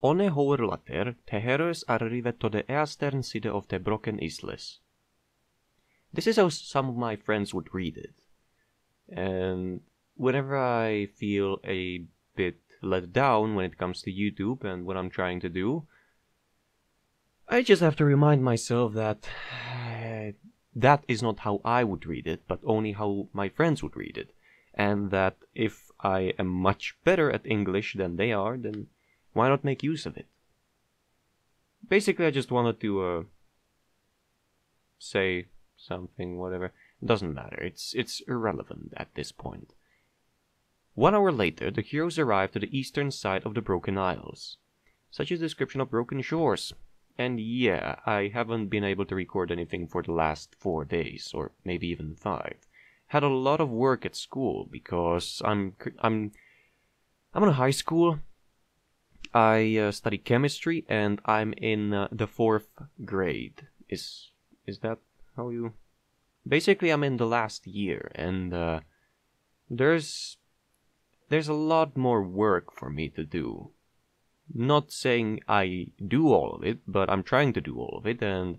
One hour later, Teheros arrived to the eastern city of the Broken Isles. This is how some of my friends would read it. And whenever I feel a bit let down when it comes to YouTube and what I'm trying to do, I just have to remind myself that that is not how I would read it, but only how my friends would read it. And that if I am much better at English than they are, then why not make use of it? Basically, I just wanted to uh, say something, whatever. Doesn't matter. It's it's irrelevant at this point. One hour later, the heroes arrive to the eastern side of the Broken Isles. Such a description of broken shores. And yeah, I haven't been able to record anything for the last four days, or maybe even five. Had a lot of work at school because I'm I'm I'm in high school. I uh, study chemistry and I'm in uh, the fourth grade. Is is that how you? Basically, I'm in the last year, and uh, there's there's a lot more work for me to do. Not saying I do all of it, but I'm trying to do all of it, and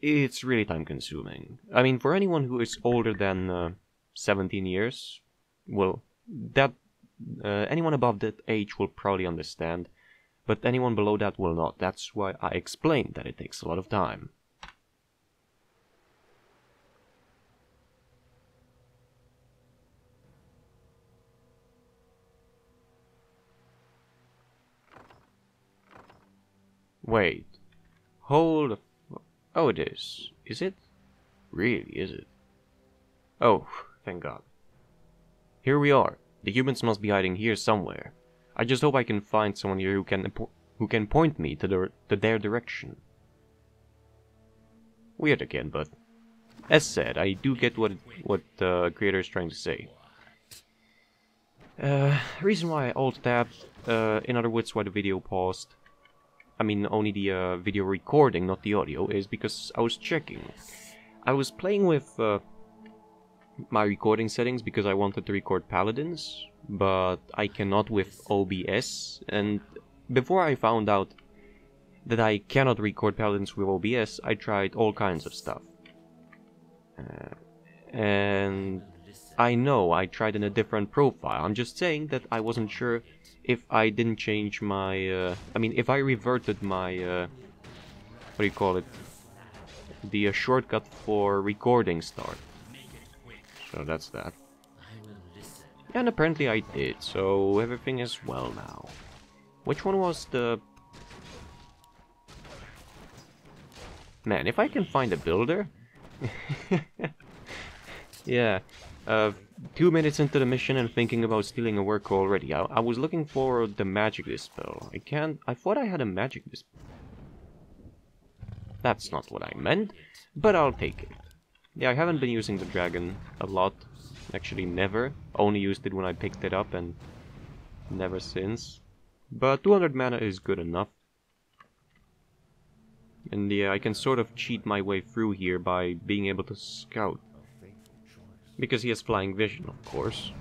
it's really time consuming. I mean, for anyone who is older than uh, 17 years, well, that uh, anyone above that age will probably understand, but anyone below that will not. That's why I explained that it takes a lot of time. Wait. Hold. Oh, it is. Is it? Really, is it? Oh, thank God. Here we are. The humans must be hiding here somewhere. I just hope I can find someone here who can who can point me to their to their direction. Weird again, but as said, I do get what what the uh, creator is trying to say. Uh, reason why I alt tabbed, uh, in other words, why the video paused, I mean only the uh, video recording, not the audio, is because I was checking. I was playing with uh, my recording settings because I wanted to record Paladins, but I cannot with OBS, and before I found out that I cannot record Paladins with OBS, I tried all kinds of stuff. Uh, and I know I tried in a different profile, I'm just saying that I wasn't sure if I didn't change my, uh, I mean, if I reverted my, uh, what do you call it, the uh, shortcut for recording start. So that's that. And apparently I did, so everything is well now. Which one was the... Man, if I can find a builder... yeah, uh, two minutes into the mission and thinking about stealing a work already. I, I was looking for the magic dispel. I can't... I thought I had a magic dispel. That's not what I meant, but I'll take it. Yeah, I haven't been using the dragon a lot. Actually, never. Only used it when I picked it up and never since. But 200 mana is good enough. And yeah, I can sort of cheat my way through here by being able to scout. Because he has flying vision, of course.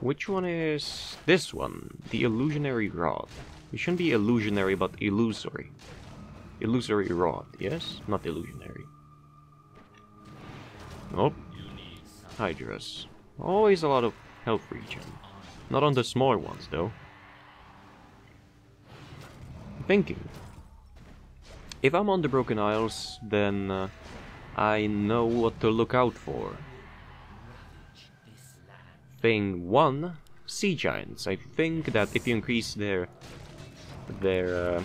Which one is this one? The illusionary rod. It shouldn't be illusionary, but illusory. Illusory rod, yes? Not illusionary. Nope. Hydras. Always a lot of health regen. Not on the smaller ones, though. Thinking. If I'm on the Broken Isles, then uh, I know what to look out for. Thing 1, Sea Giants. I think that if you increase their... their... Uh,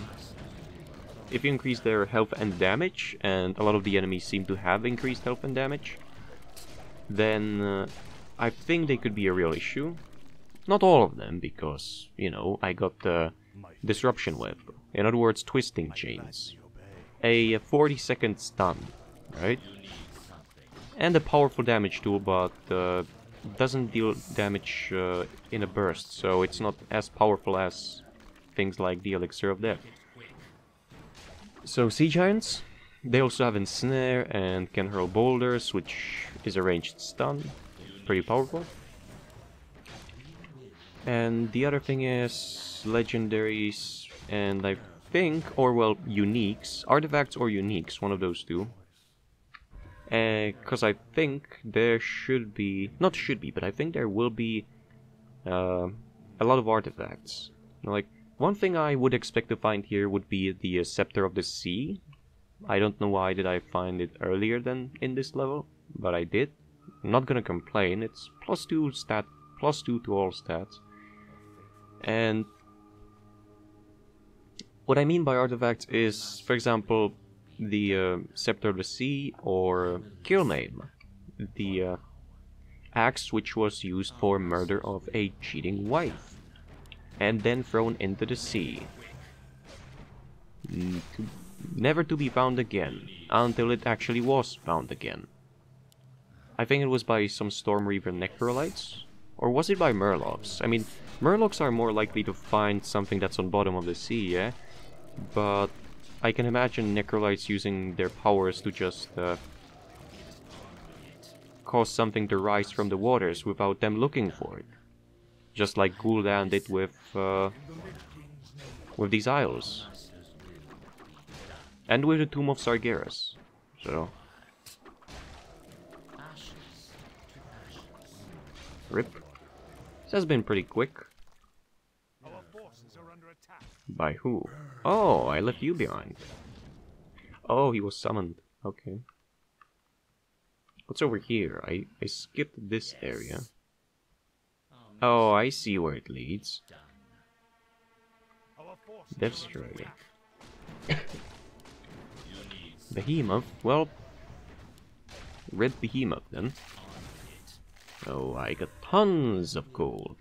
if you increase their health and damage, and a lot of the enemies seem to have increased health and damage, then uh, I think they could be a real issue. Not all of them, because, you know, I got the Disruption Web. In other words, Twisting Chains. A 40 second stun right? And a powerful damage tool, but uh, doesn't deal damage uh, in a burst, so it's not as powerful as things like the Elixir of Death. So Sea Giants, they also have Ensnare and can hurl boulders, which is a ranged stun, pretty powerful. And the other thing is legendaries, and I think, or well, uniques. Artifacts or uniques, one of those two. Because uh, I think there should be, not should be, but I think there will be uh, a lot of artifacts. Like, one thing I would expect to find here would be the uh, Scepter of the Sea. I don't know why did I find it earlier than in this level, but I did. I'm not gonna complain, it's plus 2 stat, plus 2 to all stats. And what I mean by artifacts is, for example, the uh, Scepter of the Sea or Killname, the uh, axe which was used for murder of a cheating wife, and then thrown into the sea. never to be found again, until it actually was found again. I think it was by some Storm Reaver Necrolites, or was it by Murlocs? I mean, Murlocs are more likely to find something that's on bottom of the sea, yeah? But I can imagine Necrolites using their powers to just uh, cause something to rise from the waters without them looking for it. Just like Gul'dan did with, uh, with these isles. And with the Tomb of Sargeras. So... Rip. This has been pretty quick. By who? Oh, I left you behind. Oh, he was summoned. Okay. What's over here? I, I skipped this area. Oh, I see where it leads. Deathstroke. Behemoth? Well, red Behemoth then. Oh, I got tons of gold.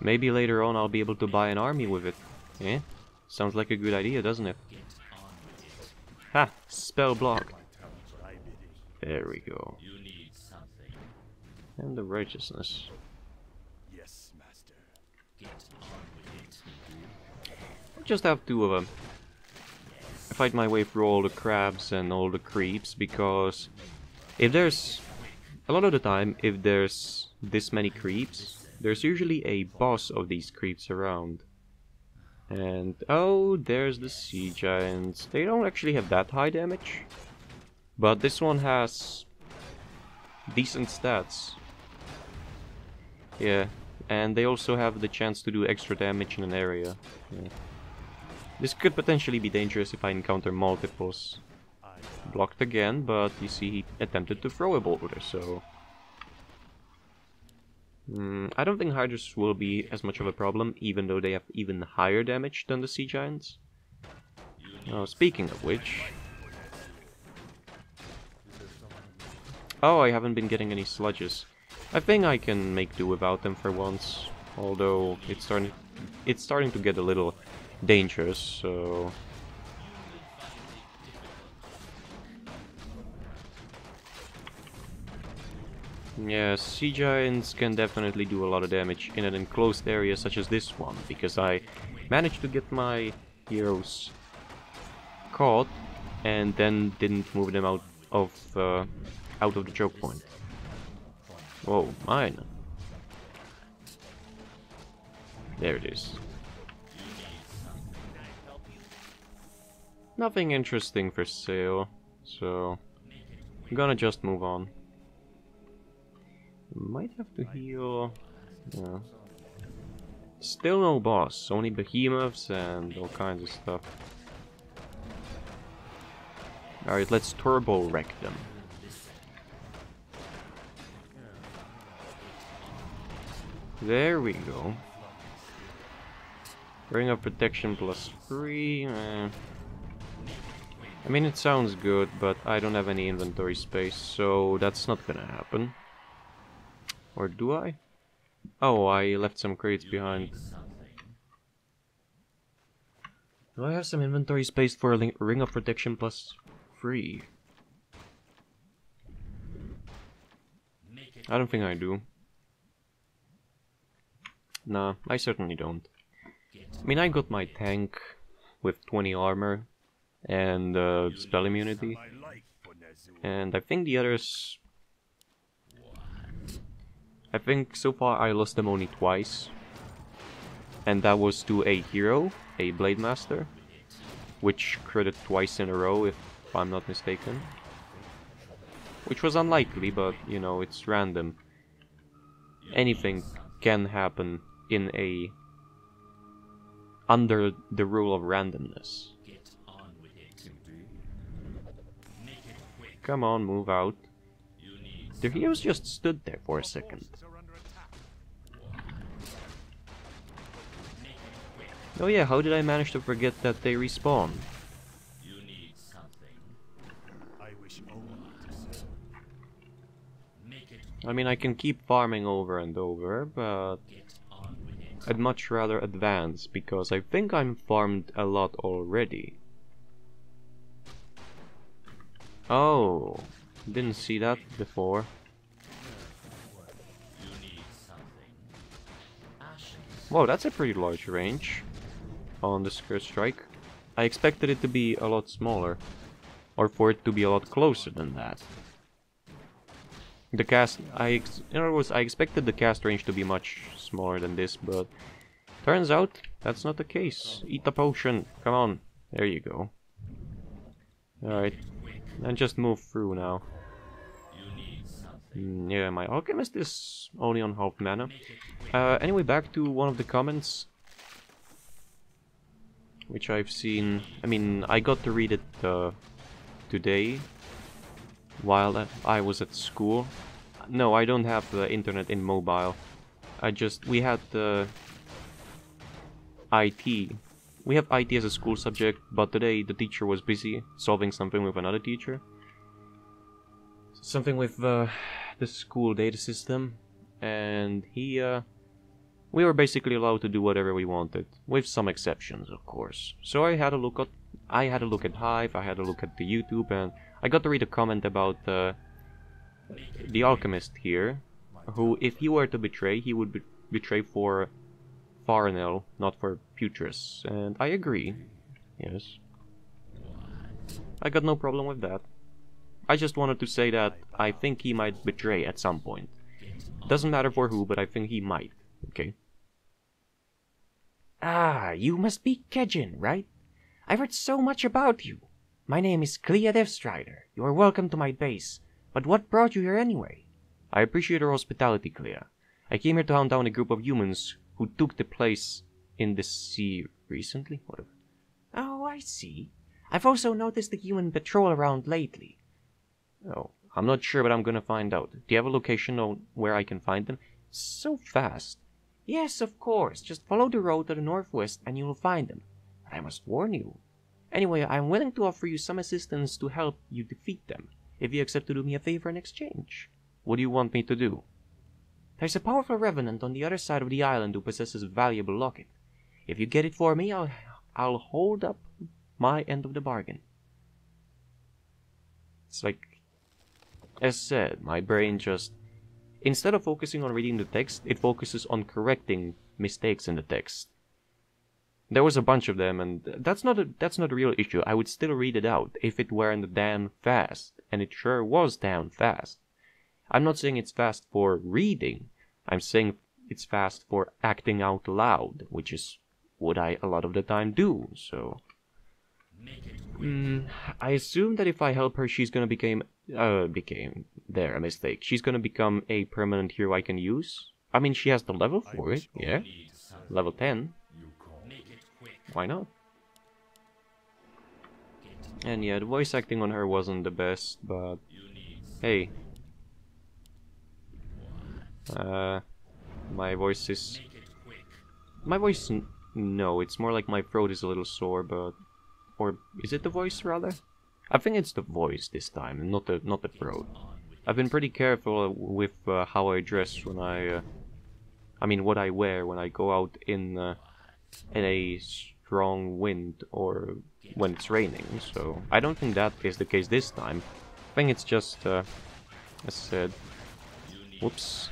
Maybe later on I'll be able to buy an army with it. Eh? Sounds like a good idea, doesn't it? Ha! Spell block. There we go. And the righteousness. Yes, master. I just have to uh, fight my way through all the crabs and all the creeps because if there's a lot of the time if there's this many creeps there's usually a boss of these creeps around. And, oh, there's the sea giants. They don't actually have that high damage. But this one has decent stats. Yeah, and they also have the chance to do extra damage in an area. Yeah. This could potentially be dangerous if I encounter multiples. Blocked again, but you see he attempted to throw a boulder, so... Mm, I don't think Hydras will be as much of a problem, even though they have even higher damage than the Sea Giants. Oh, speaking of which... Oh, I haven't been getting any sludges. I think I can make do without them for once, although it's starting, it's starting to get a little dangerous, so... Yeah, sea giants can definitely do a lot of damage in an enclosed area such as this one, because I managed to get my heroes caught and then didn't move them out of uh, out of the choke point. Whoa, mine. There it is. Nothing interesting for sale, so I'm gonna just move on. Might have to heal... Yeah. Still no boss, only behemoths and all kinds of stuff. Alright, let's turbo wreck them. There we go. Ring of Protection plus 3. Eh. I mean, it sounds good, but I don't have any inventory space, so that's not gonna happen. Or do I? Oh, I left some crates behind. Do I have some inventory space for a Ring of Protection plus free? I don't think I do. Nah, I certainly don't. I mean, I got my tank with 20 armor and uh, spell immunity. And I think the others I think so far I lost them only twice, and that was to a hero, a Blade Master, which critted twice in a row, if I'm not mistaken. Which was unlikely, but, you know, it's random. Anything can happen in a... under the rule of randomness. Come on, move out. The heroes just stood there for a second. Oh yeah, how did I manage to forget that they respawn? I mean, I can keep farming over and over, but I'd much rather advance, because I think I'm farmed a lot already. Oh, didn't see that before. Whoa, that's a pretty large range on the Skirt Strike. I expected it to be a lot smaller, or for it to be a lot closer than that. The cast, I, in other words, I expected the cast range to be much smaller than this, but turns out that's not the case. Eat the potion, come on, there you go. Alright, and just move through now. Yeah, my alchemist is only on half mana. Uh, anyway, back to one of the comments. Which I've seen... I mean, I got to read it uh, today. While I was at school. No, I don't have the internet in mobile. I just... We had the... IT we have IT as a school subject, but today the teacher was busy solving something with another teacher. Something with uh, the school data system, and he, uh, we were basically allowed to do whatever we wanted, with some exceptions, of course. So I had a look at, I had a look at Hive, I had a look at the YouTube, and I got to read a comment about uh, the alchemist here, who, if he were to betray, he would be betray for Faranell, not for Putress. And I agree. Yes. I got no problem with that. I just wanted to say that I think he might betray at some point. Doesn't matter for who, but I think he might. Okay? Ah, you must be Kejin, right? I've heard so much about you. My name is Clea Deathstrider. You are welcome to my base. But what brought you here anyway? I appreciate your hospitality, Clea. I came here to hunt down a group of humans who took the place in the sea recently? Whatever. Oh, I see. I've also noticed the human patrol around lately. Oh, I'm not sure, but I'm gonna find out. Do you have a location on where I can find them? So fast. Yes, of course. Just follow the road to the northwest and you'll find them. But I must warn you. Anyway, I'm willing to offer you some assistance to help you defeat them, if you accept to do me a favor in exchange. What do you want me to do? There's a powerful revenant on the other side of the island who possesses a valuable locket. If you get it for me, I'll, I'll hold up my end of the bargain. It's like, as said, my brain just, instead of focusing on reading the text, it focuses on correcting mistakes in the text. There was a bunch of them, and that's not a that's not a real issue. I would still read it out if it weren't damn fast, and it sure was damn fast. I'm not saying it's fast for reading. I'm saying it's fast for acting out loud, which is what I a lot of the time do. So, mm, I assume that if I help her, she's gonna become uh became there a mistake. She's gonna become a permanent hero I can use. I mean, she has the level for it. Yeah, level ten. Why not? And yeah, the voice acting on her wasn't the best, but hey, uh, my voice is... My voice... No, it's more like my throat is a little sore, but... Or is it the voice, rather? I think it's the voice this time, not the not the throat. I've been pretty careful with uh, how I dress when I... Uh, I mean, what I wear when I go out in, uh, in a strong wind or when it's raining, so I don't think that is the case this time. I think it's just, uh, I said, whoops,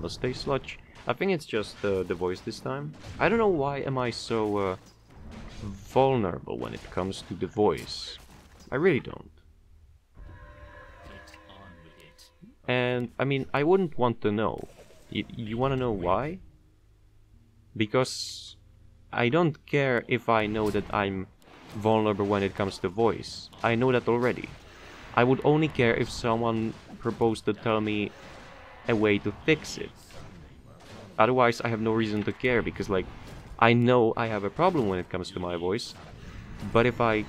Let's stay sludge. I think it's just uh, the voice this time. I don't know why am I so uh, vulnerable when it comes to the voice. I really don't. And, I mean, I wouldn't want to know. Y you want to know why? Because I don't care if I know that I'm vulnerable when it comes to voice. I know that already. I would only care if someone proposed to tell me a way to fix it. Otherwise, I have no reason to care because, like, I know I have a problem when it comes to my voice. But if I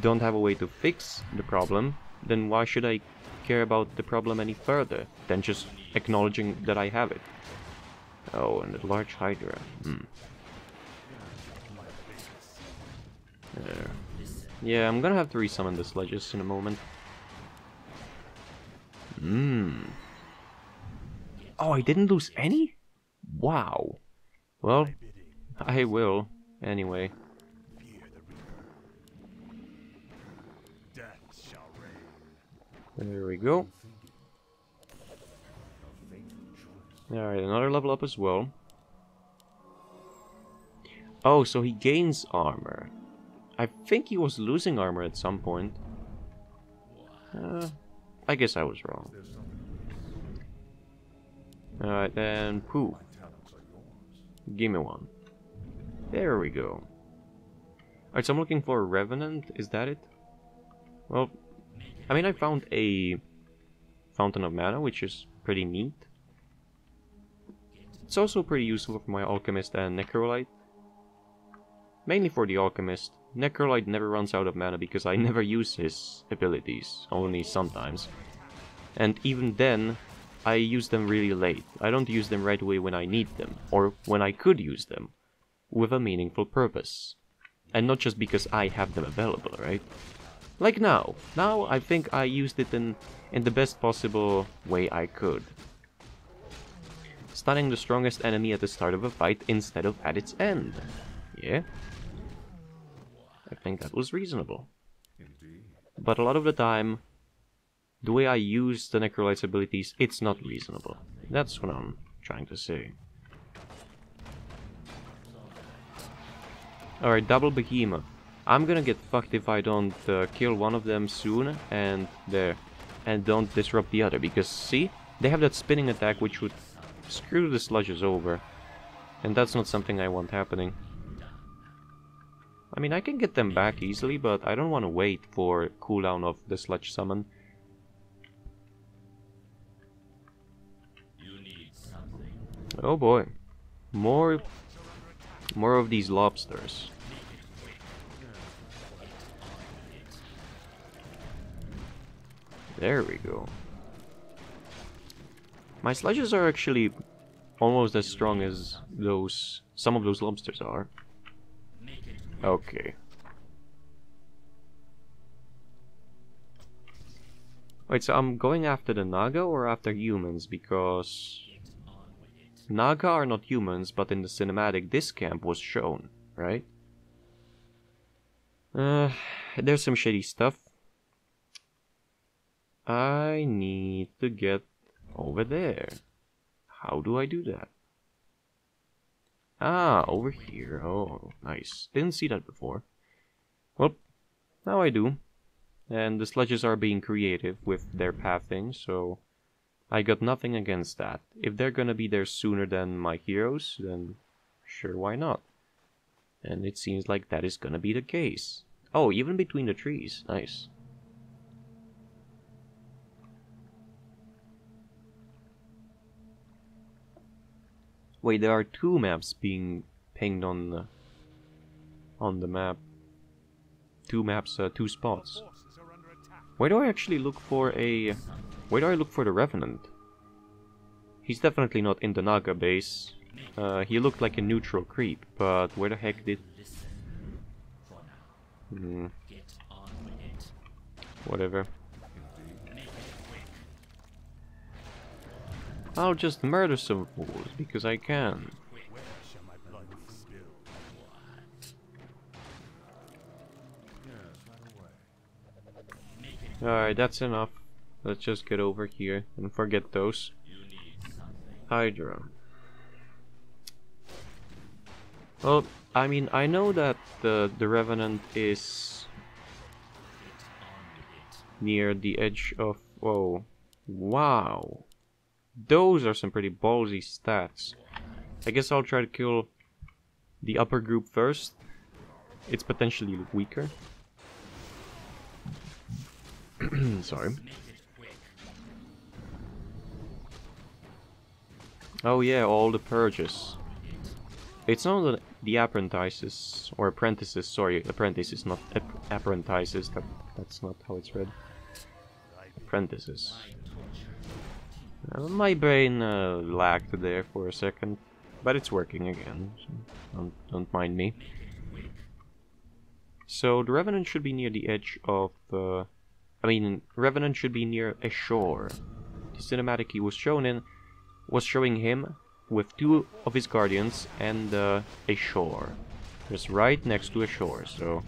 don't have a way to fix the problem, then why should I care about the problem any further than just acknowledging that I have it? Oh, and the large Hydra. Hmm. There. Yeah, I'm gonna have to resummon the sledges in a moment. Hmm. Oh, I didn't lose any? Wow. Well, I will, anyway. There we go. Alright, another level up as well. Oh, so he gains armor. I think he was losing armor at some point. Uh, I guess I was wrong. Alright, then poof. Give me one. There we go. Alright, so I'm looking for a Revenant, is that it? Well, I mean I found a Fountain of Mana, which is pretty neat. It's also pretty useful for my Alchemist and Necrolite. Mainly for the Alchemist. Necrolite never runs out of mana because I never use his abilities, only sometimes. And even then, I use them really late. I don't use them right away when I need them, or when I could use them, with a meaningful purpose. And not just because I have them available, right? Like now. Now I think I used it in, in the best possible way I could. Stunning the strongest enemy at the start of a fight instead of at its end. Yeah? I think that was reasonable. But a lot of the time, the way I use the Necrolite's abilities, it's not reasonable. That's what I'm trying to say. Alright, double behemoth. I'm gonna get fucked if I don't uh, kill one of them soon and there and don't disrupt the other because see they have that spinning attack which would screw the sludges over and that's not something I want happening. I mean I can get them back easily but I don't want to wait for cooldown of the sludge summon. Oh boy. More more of these lobsters. There we go. My sludges are actually almost as strong as those some of those lobsters are. Okay. Wait, so I'm going after the Naga or after humans because Naga are not humans, but in the cinematic this camp was shown, right? Uh, there's some shady stuff. I need to get over there. How do I do that? Ah, over here. Oh, nice. Didn't see that before. Well, now I do. And the sledges are being creative with their pathing, so I got nothing against that. If they're gonna be there sooner than my heroes, then sure, why not? And it seems like that is gonna be the case. Oh, even between the trees. Nice. Wait, there are two maps being pinged on the on the map. Two maps, uh, two spots. Where do I actually look for a... Where do I look for the Revenant? He's definitely not in the Naga base. Uh, he looked like a neutral creep, but where the heck did... Hmm. Whatever. I'll just murder some fools, because I can. Alright, that's enough. Let's just get over here and forget those. Hydra. Well, I mean, I know that the, the Revenant is near the edge of... Whoa. Wow. Those are some pretty ballsy stats. I guess I'll try to kill the upper group first. It's potentially weaker. Sorry. Oh yeah, all the purges. It's not the, apprentices, or apprentices, sorry, apprentices, not ap apprentices, that, that's not how it's read. Apprentices. Uh, my brain uh, lagged there for a second, but it's working again, so don't, don't mind me. So the Revenant should be near the edge of, uh, I mean, Revenant should be near a shore. The cinematic he was shown in was showing him with two of his guardians and uh, a shore. Just right next to a shore, so...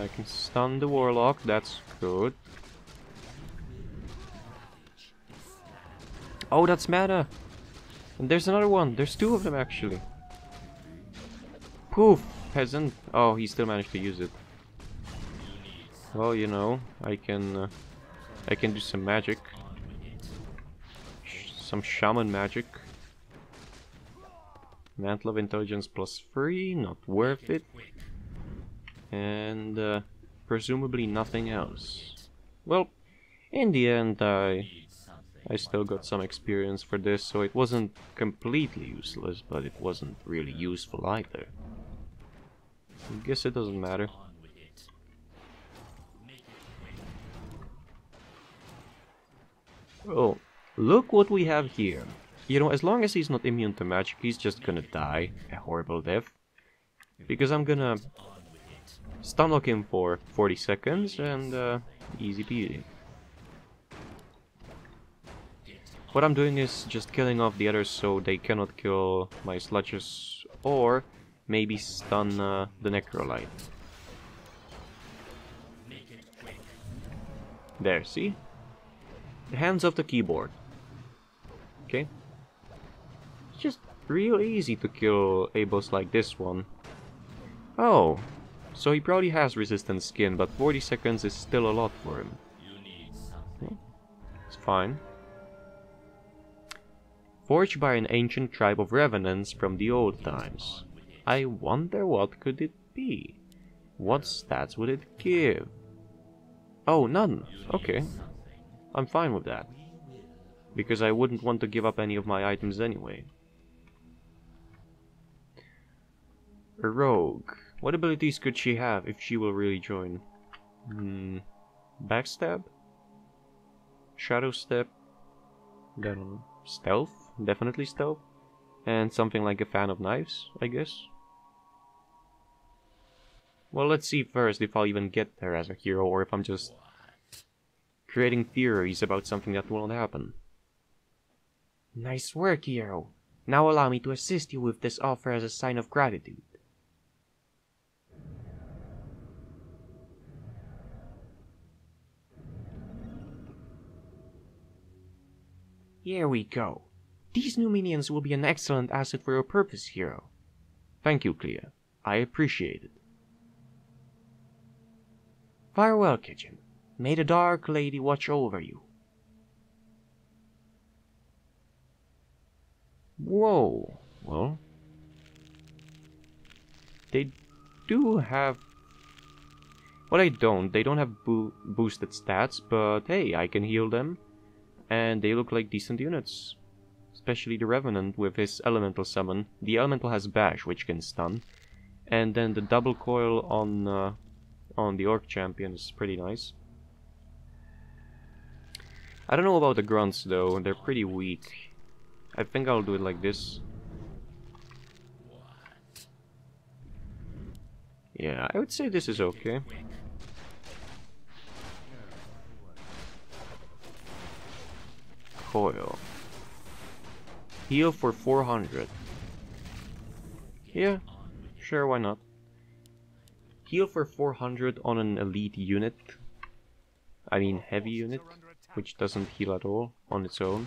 I can stun the warlock, that's good. Oh, that's mana! And there's another one, there's two of them actually. Poof! Peasant. Oh, he still managed to use it. Well, you know, I can uh, I can do some magic. Sh some shaman magic. Mantle of Intelligence plus 3, not worth it. And uh, presumably nothing else. Well, in the end I I still got some experience for this, so it wasn't completely useless, but it wasn't really useful either. I guess it doesn't matter. Oh, look what we have here. You know, as long as he's not immune to magic, he's just gonna die a horrible death. Because I'm gonna stun lock him for 40 seconds and uh, easy peasy. What I'm doing is just killing off the others so they cannot kill my sludges or maybe stun uh, the Necrolite. There, see? The hands off the keyboard. Okay? It's just real easy to kill a boss like this one. Oh, so he probably has resistant skin, but 40 seconds is still a lot for him. It's fine. Forged by an ancient tribe of revenants from the old times. I wonder what could it be? What stats would it give? Oh, none. Okay. I'm fine with that. Because I wouldn't want to give up any of my items anyway. A rogue. What abilities could she have if she will really join? Hmm. Backstab? Shadow step? Then stealth? Definitely stealth. And something like a fan of knives, I guess. Well, let's see first if I'll even get there as a hero or if I'm just creating theories about something that won't happen. Nice work, hero. Now allow me to assist you with this offer as a sign of gratitude. Here we go. These new minions will be an excellent asset for your purpose, hero. Thank you, Clea. I appreciate it. Farewell, Kitchen. May the Dark Lady watch over you. Whoa. Well. They do have... Well, I don't. They don't have bo boosted stats, but hey, I can heal them. And they look like decent units. Especially the Revenant with his Elemental Summon. The Elemental has Bash, which can stun. And then the double coil on, uh, on the Orc Champion is pretty nice. I don't know about the grunts though, they're pretty weak. I think I'll do it like this. Yeah, I would say this is okay. Coil. Heal for 400. Yeah, sure, why not? Heal for 400 on an elite unit. I mean heavy unit which doesn't heal at all on its own.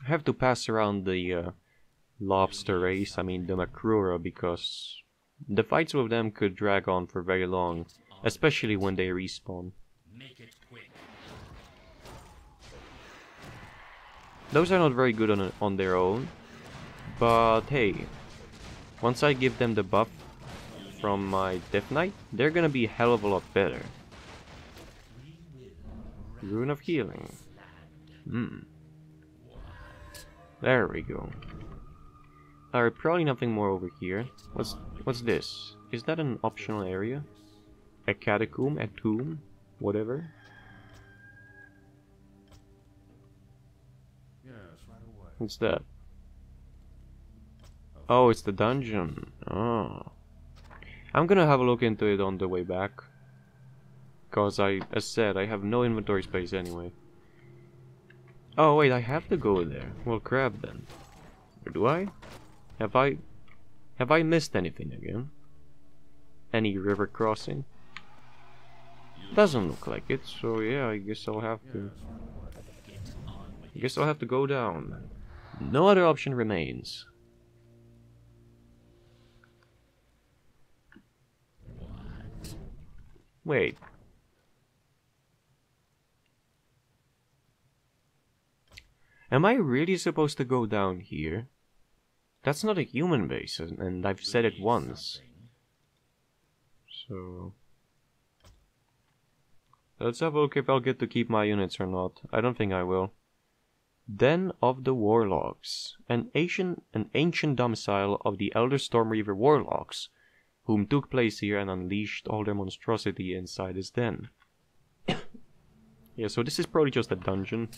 I have to pass around the uh, lobster race, I mean the Makrura, because the fights with them could drag on for very long, especially when they respawn. Those are not very good on, on their own, but hey, once I give them the buff from my Death Knight, they're gonna be a hell of a lot better. Rune of Healing. Hmm. There we go. Alright, probably nothing more over here. What's what's this? Is that an optional area? A catacomb? A tomb? Whatever? Yes, right away. What's that? Oh, it's the dungeon. Oh. I'm gonna have a look into it on the way back. Cause I, as said, I have no inventory space anyway. Oh wait, I have to go there. Well, crap then. Or do I? Have I... Have I missed anything again? Any river crossing? Doesn't look like it, so yeah, I guess I'll have to... I guess I'll have to go down. No other option remains. Wait. Am I really supposed to go down here? That's not a human base, and I've said it once. So... Let's have a look if I'll get to keep my units or not. I don't think I will. Den of the Warlocks, an ancient, an ancient domicile of the Elder Stormreaver Warlocks, whom took place here and unleashed all their monstrosity inside his den. yeah, so this is probably just a dungeon.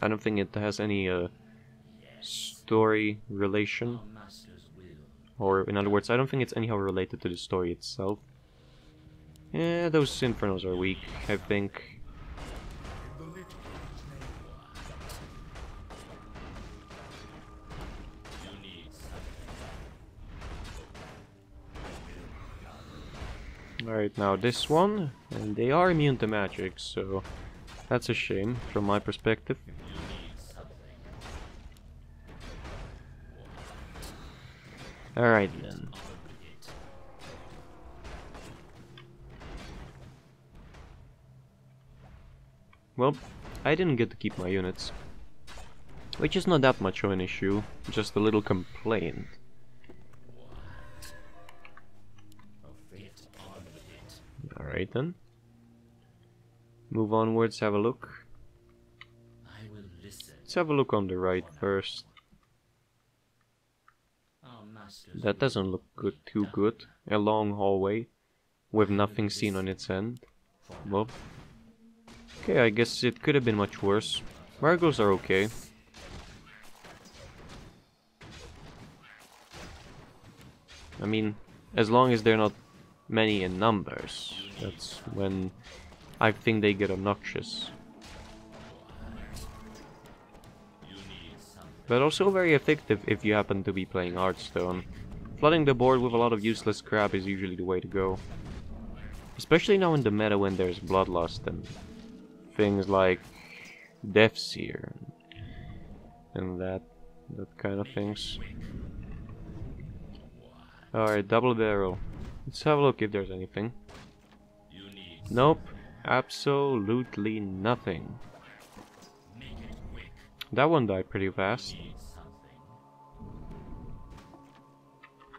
I don't think it has any uh, story relation. Or, in other words, I don't think it's anyhow related to the story itself. Yeah, those Infernos are weak, I think. Alright, now this one, and they are immune to magic, so that's a shame from my perspective. Alright then. Well, I didn't get to keep my units. Which is not that much of an issue, just a little complaint. Alright then. Move onwards, have a look. Let's have a look on the right first. That doesn't look good, too good. A long hallway with nothing seen on its end. Well, okay, I guess it could have been much worse. Margos are okay. I mean, as long as they're not many in numbers, that's when I think they get obnoxious. But also very effective if you happen to be playing Hearthstone. Flooding the board with a lot of useless crap is usually the way to go. Especially now in the meta when there's Bloodlust and things like Deathseer and that that kind of things. Alright, double barrel. Let's have a look if there's anything. Nope, absolutely nothing. That one died pretty fast.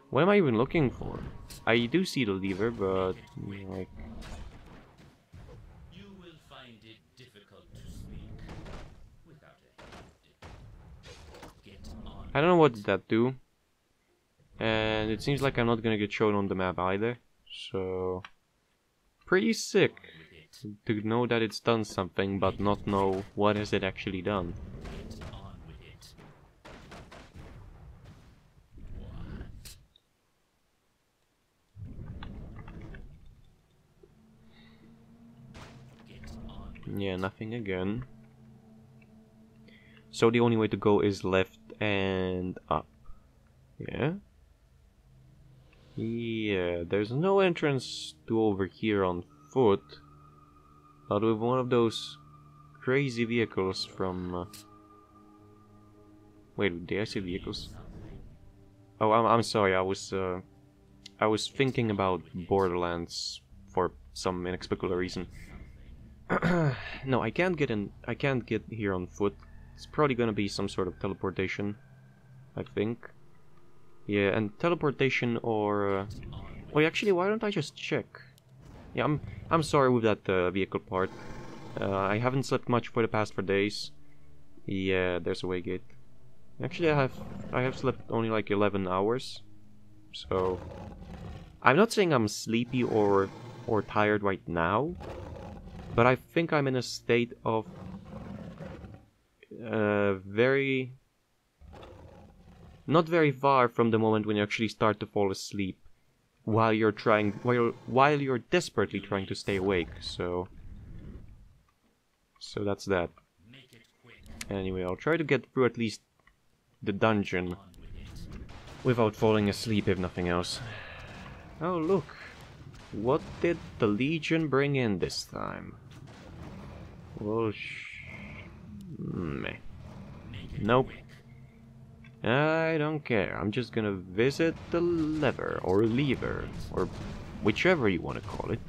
What am I even looking for? I do see the lever, but like I don't know what did that do. And it seems like I'm not gonna get shown on the map either. So pretty sick to know that it's done something but not know what has it actually done. Yeah, nothing again. So the only way to go is left and up. Yeah? Yeah, there's no entrance to over here on foot. But with one of those crazy vehicles from... Uh... Wait, did I see vehicles? Oh, I'm, I'm sorry. I was uh, I was thinking about Borderlands for some inexplicable reason. no, I can't get in. I can't get here on foot. It's probably gonna be some sort of teleportation. I think. Yeah, and teleportation or. Uh... Wait, actually, why don't I just check? Yeah, I'm. I'm sorry with that uh, vehicle part. Uh, I haven't slept much for the past four days. Yeah, there's a way gate. Actually, I have I have slept only like 11 hours, so I'm not saying I'm sleepy or or tired right now, but I think I'm in a state of uh, very not very far from the moment when you actually start to fall asleep while you're trying while while you're desperately trying to stay awake. So so that's that. Anyway, I'll try to get through at least the dungeon without falling asleep if nothing else. Oh look, what did the Legion bring in this time? Well, sh meh. Nope. I don't care. I'm just gonna visit the lever, or lever, or whichever you want to call it.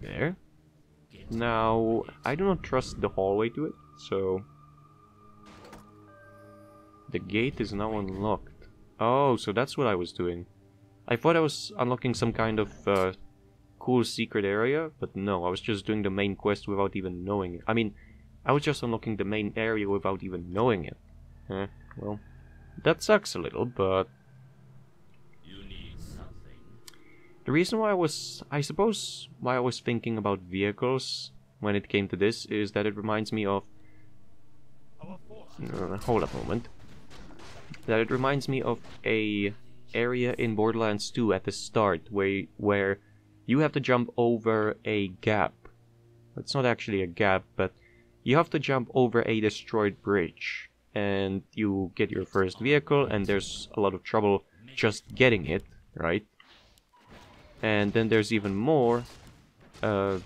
There. Now, I do not trust the hallway to it, so... The gate is now unlocked. Oh, so that's what I was doing. I thought I was unlocking some kind of uh, cool secret area, but no, I was just doing the main quest without even knowing it. I mean, I was just unlocking the main area without even knowing it. Eh, well, that sucks a little, but... The reason why I was, I suppose, why I was thinking about vehicles when it came to this is that it reminds me of... Uh, hold up a moment. That it reminds me of a area in Borderlands 2 at the start where, where you have to jump over a gap. It's not actually a gap, but you have to jump over a destroyed bridge. And you get your first vehicle, and there's a lot of trouble just getting it, right? And then there's even more. Uh,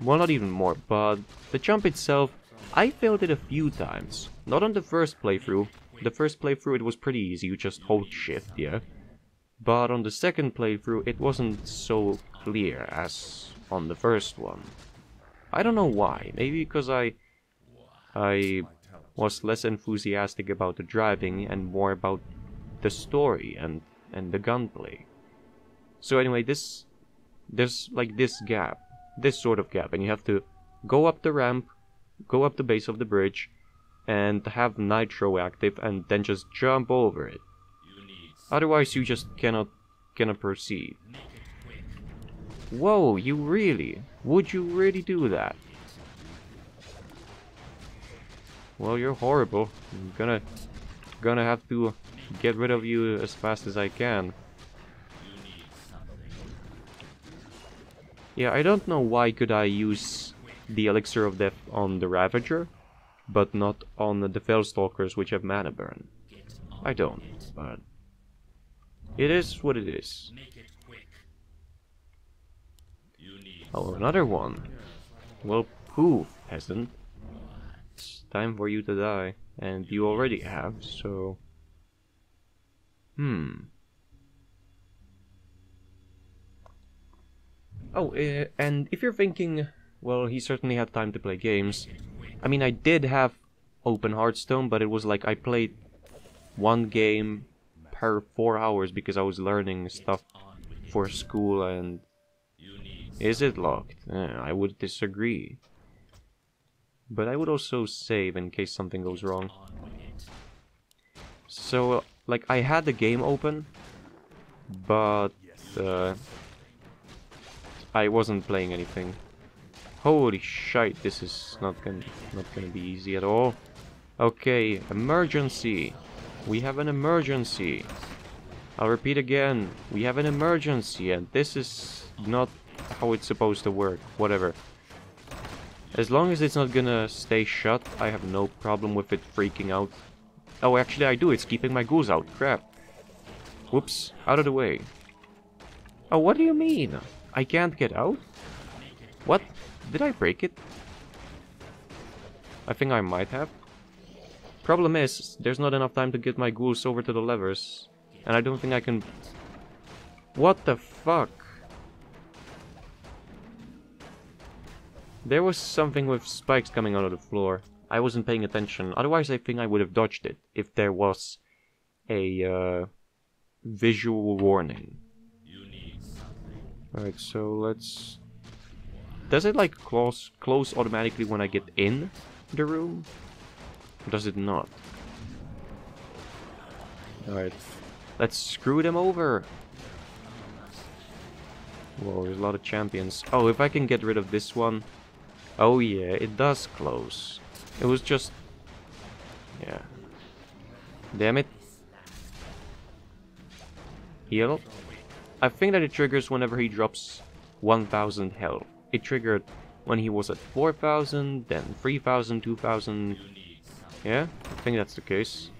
well, not even more, but the jump itself, I failed it a few times. Not on the first playthrough. The first playthrough it was pretty easy, you just hold shift, yeah? But on the second playthrough it wasn't so clear as on the first one. I don't know why, maybe because I... I was less enthusiastic about the driving and more about the story and, and the gunplay. So anyway, this there's like this gap, this sort of gap, and you have to go up the ramp, go up the base of the bridge, and have nitro active, and then just jump over it. Otherwise, you just cannot cannot proceed. Whoa, you really? Would you really do that? Well, you're horrible. I'm gonna gonna have to get rid of you as fast as I can. Yeah, I don't know why could I use the Elixir of Death on the Ravager, but not on the Felstalkers which have mana burn. I don't, but it is what it is. Oh, another one. Well, poof, peasant. It's time for you to die, and you already have, so... Hmm. Oh, uh, and if you're thinking, well, he certainly had time to play games. I mean, I did have Open Hearthstone, but it was like I played one game per four hours because I was learning stuff for school and... Is it locked? Eh, I would disagree. But I would also save in case something goes wrong. So, like, I had the game open, but... Uh, I wasn't playing anything. Holy shite, this is not gonna not gonna be easy at all. Okay, emergency. We have an emergency. I'll repeat again. We have an emergency and this is not how it's supposed to work. Whatever. As long as it's not gonna stay shut, I have no problem with it freaking out. Oh, actually I do. It's keeping my ghouls out. Crap. Whoops. Out of the way. Oh, what do you mean? I can't get out? What? Did I break it? I think I might have. Problem is, there's not enough time to get my ghouls over to the levers. And I don't think I can... What the fuck? There was something with spikes coming out of the floor. I wasn't paying attention. Otherwise, I think I would have dodged it if there was a uh, visual warning. Alright, so let's... Does it like close, close automatically when I get in the room? Or does it not? Alright, let's screw them over! Whoa, there's a lot of champions. Oh, if I can get rid of this one... Oh yeah, it does close. It was just... Yeah. Damn it. Heal. I think that it triggers whenever he drops 1000 health. It triggered when he was at 4000, then 3000, 2000. Yeah, I think that's the case.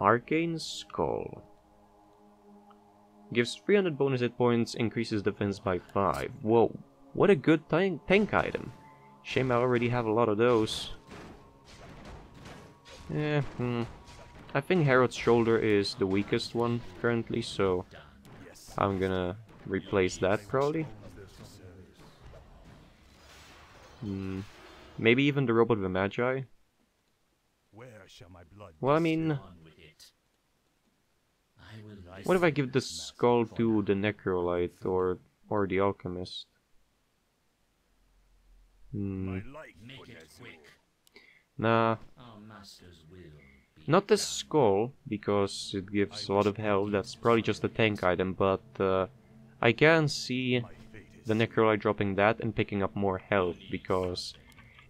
Arcane Skull. Gives 300 bonus hit points, increases defense by 5. Whoa, what a good tank, item. Shame I already have a lot of those. Yeah, hmm. I think Herald's Shoulder is the weakest one currently, so I'm gonna replace that probably. Hmm. Maybe even the Robe of the Magi? Well, I mean... What if I give the skull to the Necrolite or, or the Alchemist? Hmm. Nah. Not the skull, because it gives a lot of health, that's probably just a tank item, but uh, I can see the Necrolite dropping that and picking up more health, because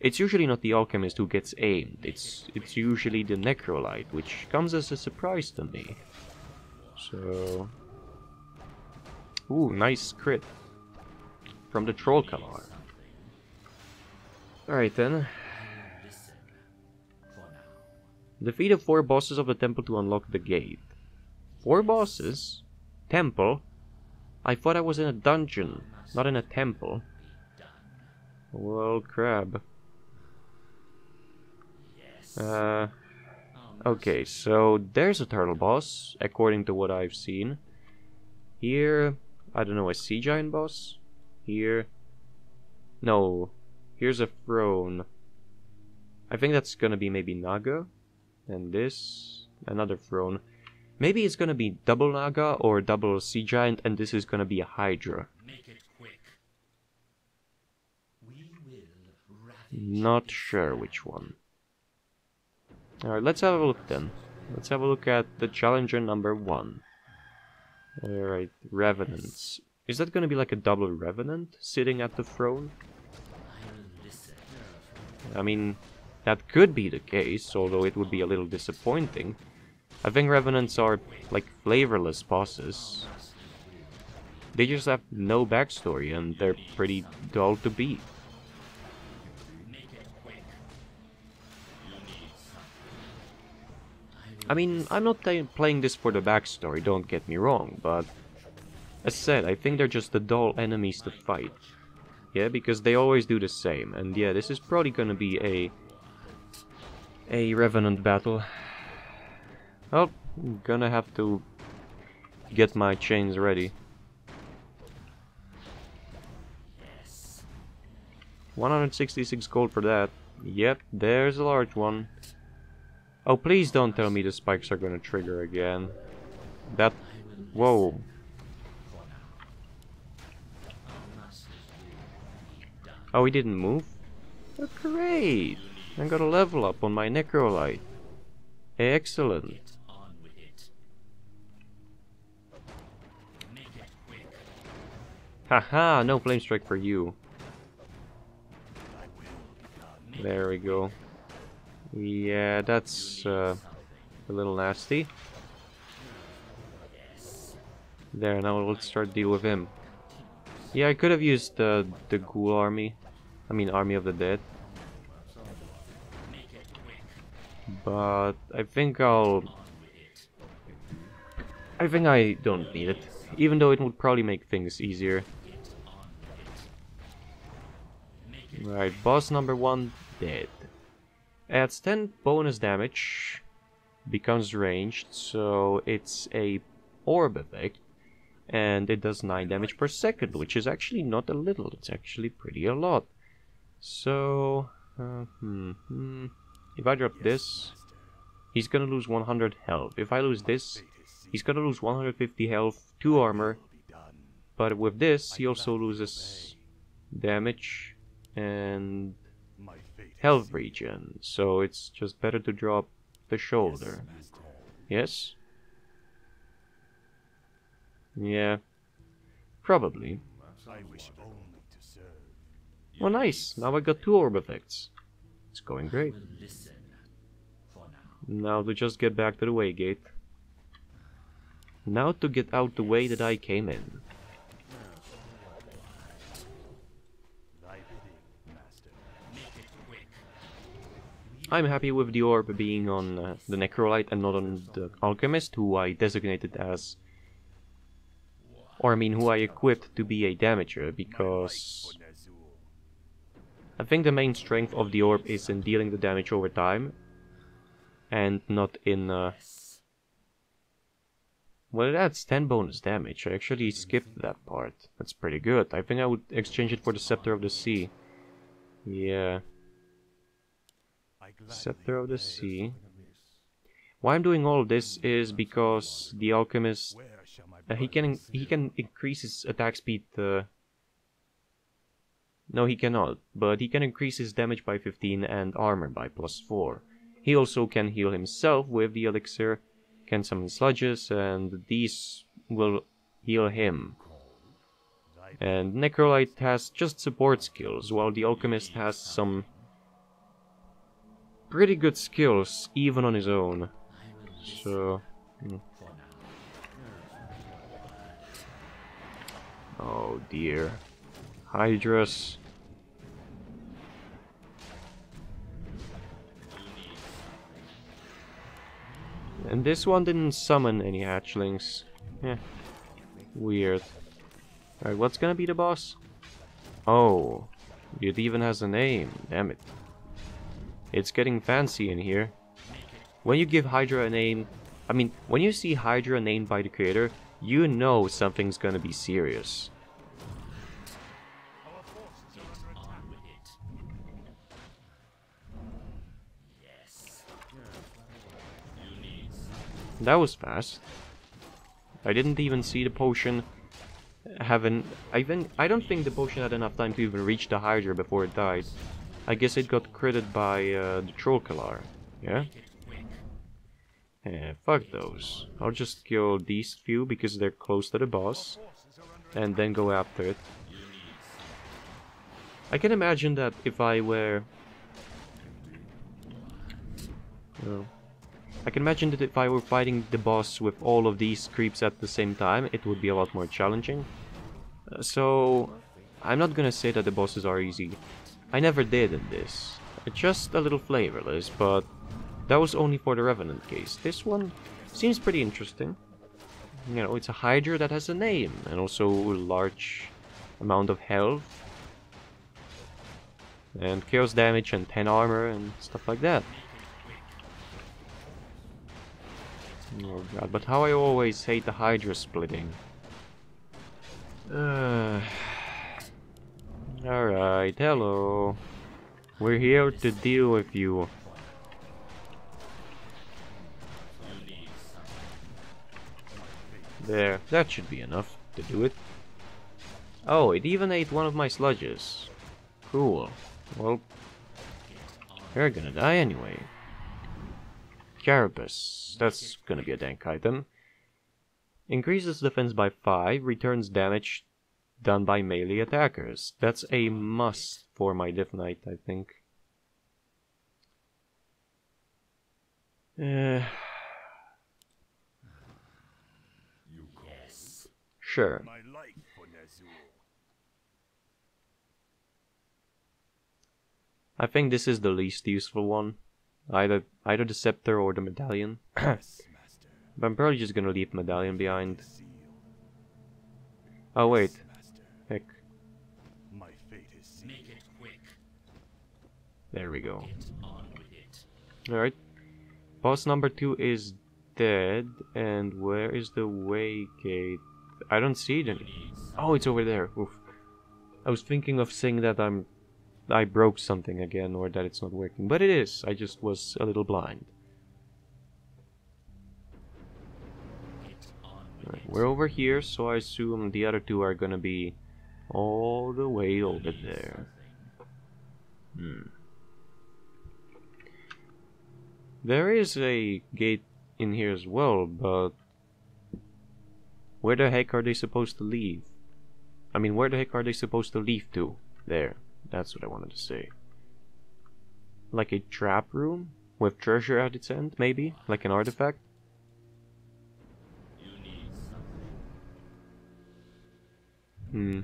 it's usually not the Alchemist who gets aimed, it's, it's usually the Necrolite, which comes as a surprise to me. So... Ooh, nice crit. From the Trol'kalar. Alright then. Defeated four bosses of the temple to unlock the gate. Four bosses? Temple? I thought I was in a dungeon, not in a temple. Well, crab. Uh, okay, so there's a turtle boss, according to what I've seen. Here, I don't know, a sea giant boss? Here, no, Here's a throne. I think that's gonna be maybe Naga. And this, another throne. Maybe it's gonna be double Naga or double Sea Giant, and this is gonna be a Hydra. Not sure which one. Alright, let's have a look then. Let's have a look at the challenger number one. Alright, Revenants. Is that gonna be like a double Revenant sitting at the throne? I mean, that could be the case, although it would be a little disappointing. I think Revenants are, like, flavorless bosses. They just have no backstory, and they're pretty dull to beat. I mean, I'm not playing this for the backstory, don't get me wrong, but... As said, I think they're just the dull enemies to fight. Yeah, because they always do the same. And yeah, this is probably gonna be a a Revenant battle. Well, I'm gonna have to get my chains ready. 166 gold for that. Yep, there's a large one. Oh, please don't tell me the spikes are gonna trigger again. That... Whoa. Oh, he didn't move? Oh, great! I got a level up on my Necrolite. Excellent. Haha, no flame strike for you. There we go. Yeah, that's uh, a little nasty. There, now let's start deal with him. Yeah, I could have used the the ghoul army. I mean, army of the dead. But I think I'll. I think I don't need it, even though it would probably make things easier. Right, boss number one dead. Adds 10 bonus damage, becomes ranged, so it's a orb effect, and it does 9 damage per second, which is actually not a little, it's actually pretty a lot. So, uh, hmm, hmm. if I drop this, he's gonna lose 100 health. If I lose this, he's gonna lose 150 health, 2 armor, but with this, he also loses damage and health regen, so it's just better to drop the shoulder. Yes? Yeah. Probably. Well, nice. Now I got two orb effects. It's going great. Now to just get back to the waygate. Now to get out the way that I came in. I'm happy with the orb being on uh, the Necrolite and not on the Alchemist, who I designated as... Or I mean, who I equipped to be a damager, because... I think the main strength of the orb is in dealing the damage over time, and not in... Uh... Well, it adds 10 bonus damage. I actually skipped that part. That's pretty good. I think I would exchange it for the Scepter of the Sea. Yeah. Scepter of the Sea. Why I'm doing all this is because the alchemist uh, he can he can increase his attack speed. Uh, no, he cannot, but he can increase his damage by 15 and armor by plus 4. He also can heal himself with the elixir, can summon sludges, and these will heal him. And Necrolite has just support skills, while the Alchemist has some pretty good skills, even on his own. So... Hmm. Oh dear. Hydras. And this one didn't summon any hatchlings. Yeah. Weird. Alright, what's gonna be the boss? Oh. It even has a name. Damn it. It's getting fancy in here. When you give Hydra a name, I mean, when you see Hydra named by the creator, you know something's gonna be serious. That was fast. I didn't even see the potion having... I, even, I don't think the potion had enough time to even reach the Hydra before it died. I guess it got critted by uh, the Trol'kalar. Yeah? Fuck those. I'll just kill these few because they're close to the boss. And then go after it. I can imagine that if I were... I can imagine that if I were fighting the boss with all of these creeps at the same time, it would be a lot more challenging. Uh, so, I'm not gonna say that the bosses are easy. I never did in this. Just a little flavorless, but that was only for the Revenant case. This one seems pretty interesting. You know, it's a Hydra that has a name, and also a large amount of health. And chaos damage and 10 armor and stuff like that. Oh god, but how I always hate the Hydra splitting. Uh... Alright, hello. We're here to deal with you. There, that should be enough to do it. Oh, it even ate one of my sludges. Cool. Well, they're gonna die anyway. Carapace. That's gonna be a dank item. Increases defense by 5, returns damage done by melee attackers. That's a must for my Death Knight, I think. Uh, sure. I think this is the least useful one. Either either the scepter or the medallion. but I'm probably just gonna leave medallion behind. Oh wait, Heck. My fate is Make it quick. There we go. Alright. Boss number two is dead. And where is the way gate? I don't see it. Oh, it's over there. Oof. I was thinking of saying that I'm I broke something again or that it's not working. But it is. I just was a little blind. Right, we're over here, so I assume the other two are gonna be all the way over there. Hmm. There is a gate in here as well, but where the heck are they supposed to leave? I mean, where the heck are they supposed to leave to? There. That's what I wanted to say. Like a trap room? With treasure at its end, maybe? Like an artifact? Hmm.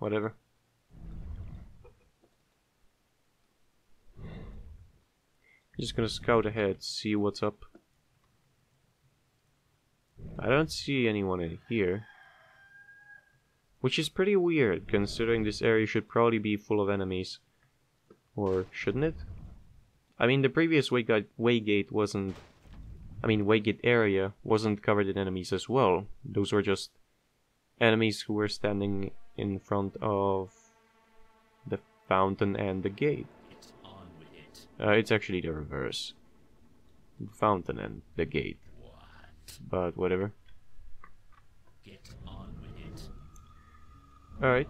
Whatever. Just gonna scout ahead, see what's up. I don't see anyone in here. Which is pretty weird, considering this area should probably be full of enemies. Or shouldn't it? I mean, the previous Waygate, Waygate wasn't... I mean, Waygate area wasn't covered in enemies as well. Those were just enemies who were standing in front of the fountain and the gate. Uh, it's actually the reverse. The fountain and the gate. But whatever. Get on with it. Alright,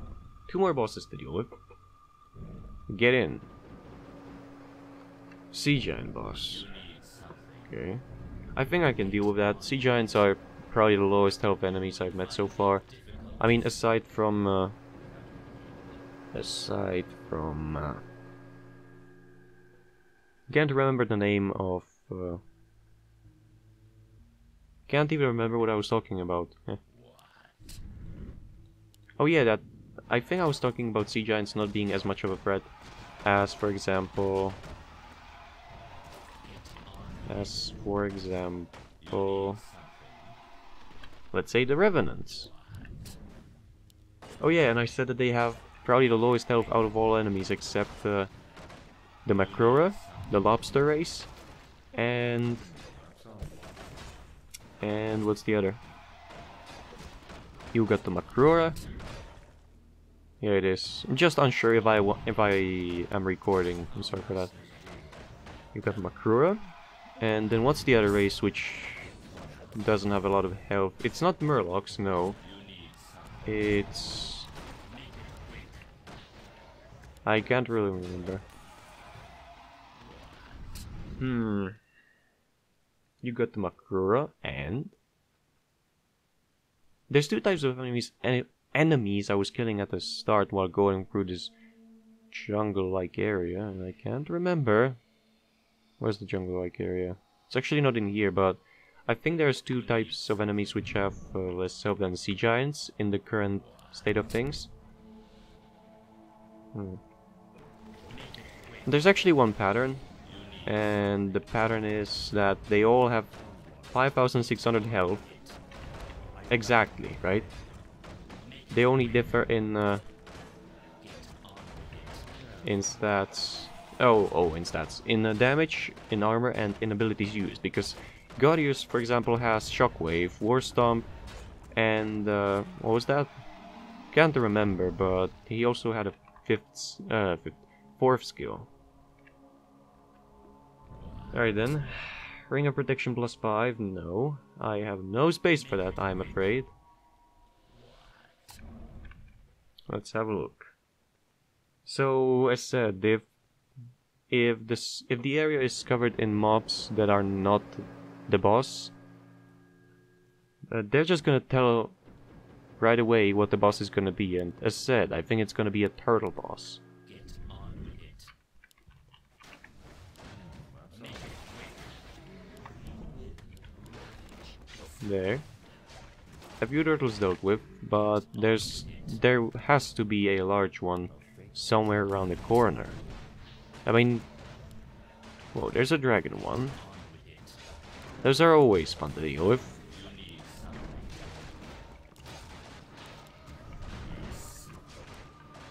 two more bosses to deal with. Get in. Sea Giant boss. Okay. I think I can deal with that. Sea Giants are probably the lowest health enemies I've met so far. I mean, aside from... Uh, aside from... Uh, can't remember the name of... Uh, can't even remember what I was talking about. Eh. Oh yeah, that I think I was talking about sea giants not being as much of a threat as, for example, as for example, let's say the revenants. Oh yeah, and I said that they have probably the lowest health out of all enemies except uh, the Makrura, the lobster race, and and what's the other? You got the Makrura, here it is. I'm just unsure if I if I am recording. I'm sorry for that. You got Makrura. And then what's the other race which doesn't have a lot of health? It's not Murlocs, no. It's... I can't really remember. Hmm. You got the Makrura and... There's two types of enemies, enemies I was killing at the start while going through this jungle-like area, and I can't remember. Where's the jungle-like area? It's actually not in here, but I think there's two types of enemies which have uh, less health than sea giants in the current state of things. Hmm. There's actually one pattern, and the pattern is that they all have 5600 health. Exactly, right? They only differ in uh, in stats. Oh, oh, in stats. In uh, damage, in armor, and in abilities used. Because Ghadius, for example, has Shockwave, War Stomp, and uh, what was that? Can't remember, but he also had a fifth, uh, fifth, fourth skill. Alright then. Ring of Protection plus 5, no. I have no space for that, I'm afraid. Let's have a look. So as said, if if this if the area is covered in mobs that are not the boss, uh, they're just gonna tell right away what the boss is gonna be. And as said, I think it's gonna be a turtle boss. There. A few turtles dealt with, but there's there has to be a large one somewhere around the corner. I mean, well, there's a dragon one. Those are always fun to deal with.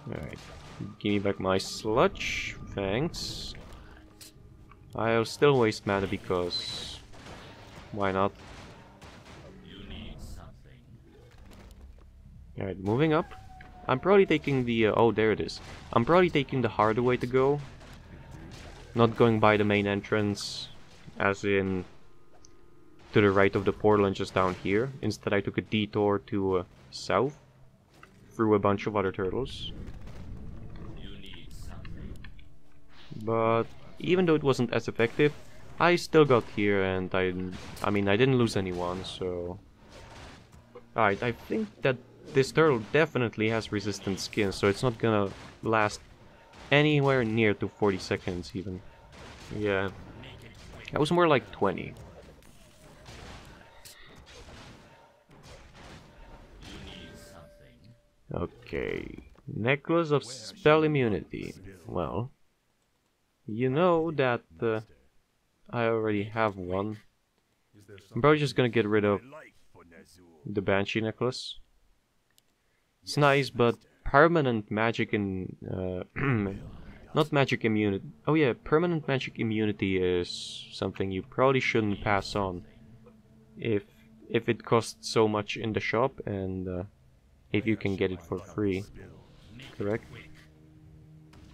Alright, give me back my sludge, thanks. I'll still waste mana because... Why not? Alright, moving up. I'm probably taking the... Uh, oh, there it is. I'm probably taking the harder way to go. Not going by the main entrance, as in to the right of the portal and just down here. Instead, I took a detour to uh, south through a bunch of other turtles. But even though it wasn't as effective, I still got here and I, I mean, I didn't lose anyone, so... Alright, I think that this turtle definitely has resistant skin, so it's not gonna last anywhere near to 40 seconds even. Yeah. That was more like 20. Okay. Necklace of spell immunity. Well, you know that uh, I already have one. I'm probably just gonna get rid of the Banshee necklace. It's nice, but permanent magic and uh, not magic immunity. Oh yeah, permanent magic immunity is something you probably shouldn't pass on if if it costs so much in the shop and uh, if you can get it for free. Correct?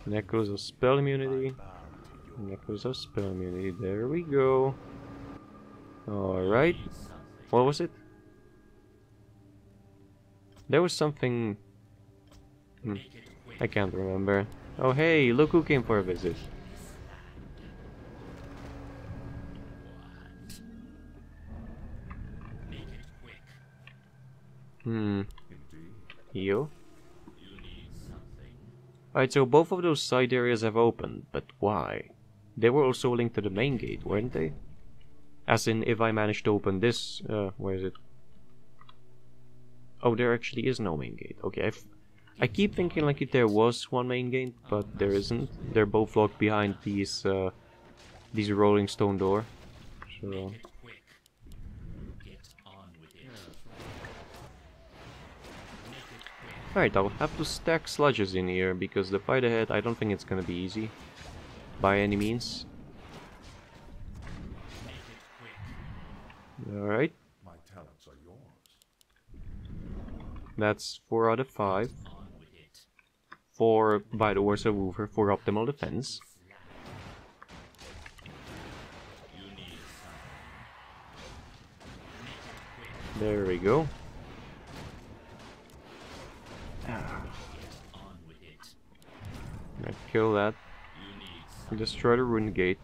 Necklace of spell immunity. Necklace of spell immunity. There we go. Alright. What was it? There was something... Hmm. I can't remember. Oh hey, look who came for a visit. Hmm. You? Alright, so both of those side areas have opened, but why? They were also linked to the main gate, weren't they? As in, if I manage to open this, uh, where is it? Oh, there actually is no main gate. Okay, I've, I keep thinking like if there was one main gate, but there isn't. They're both locked behind these, uh, these rolling stone door. So... Alright, I'll have to stack sludges in here, because the fight ahead, I don't think it's gonna be easy. By any means. Alright. That's 4 out of 5. 4 by the Warsaw Woofer for optimal defense. There we go. Ah. kill that. Destroy the rune gate.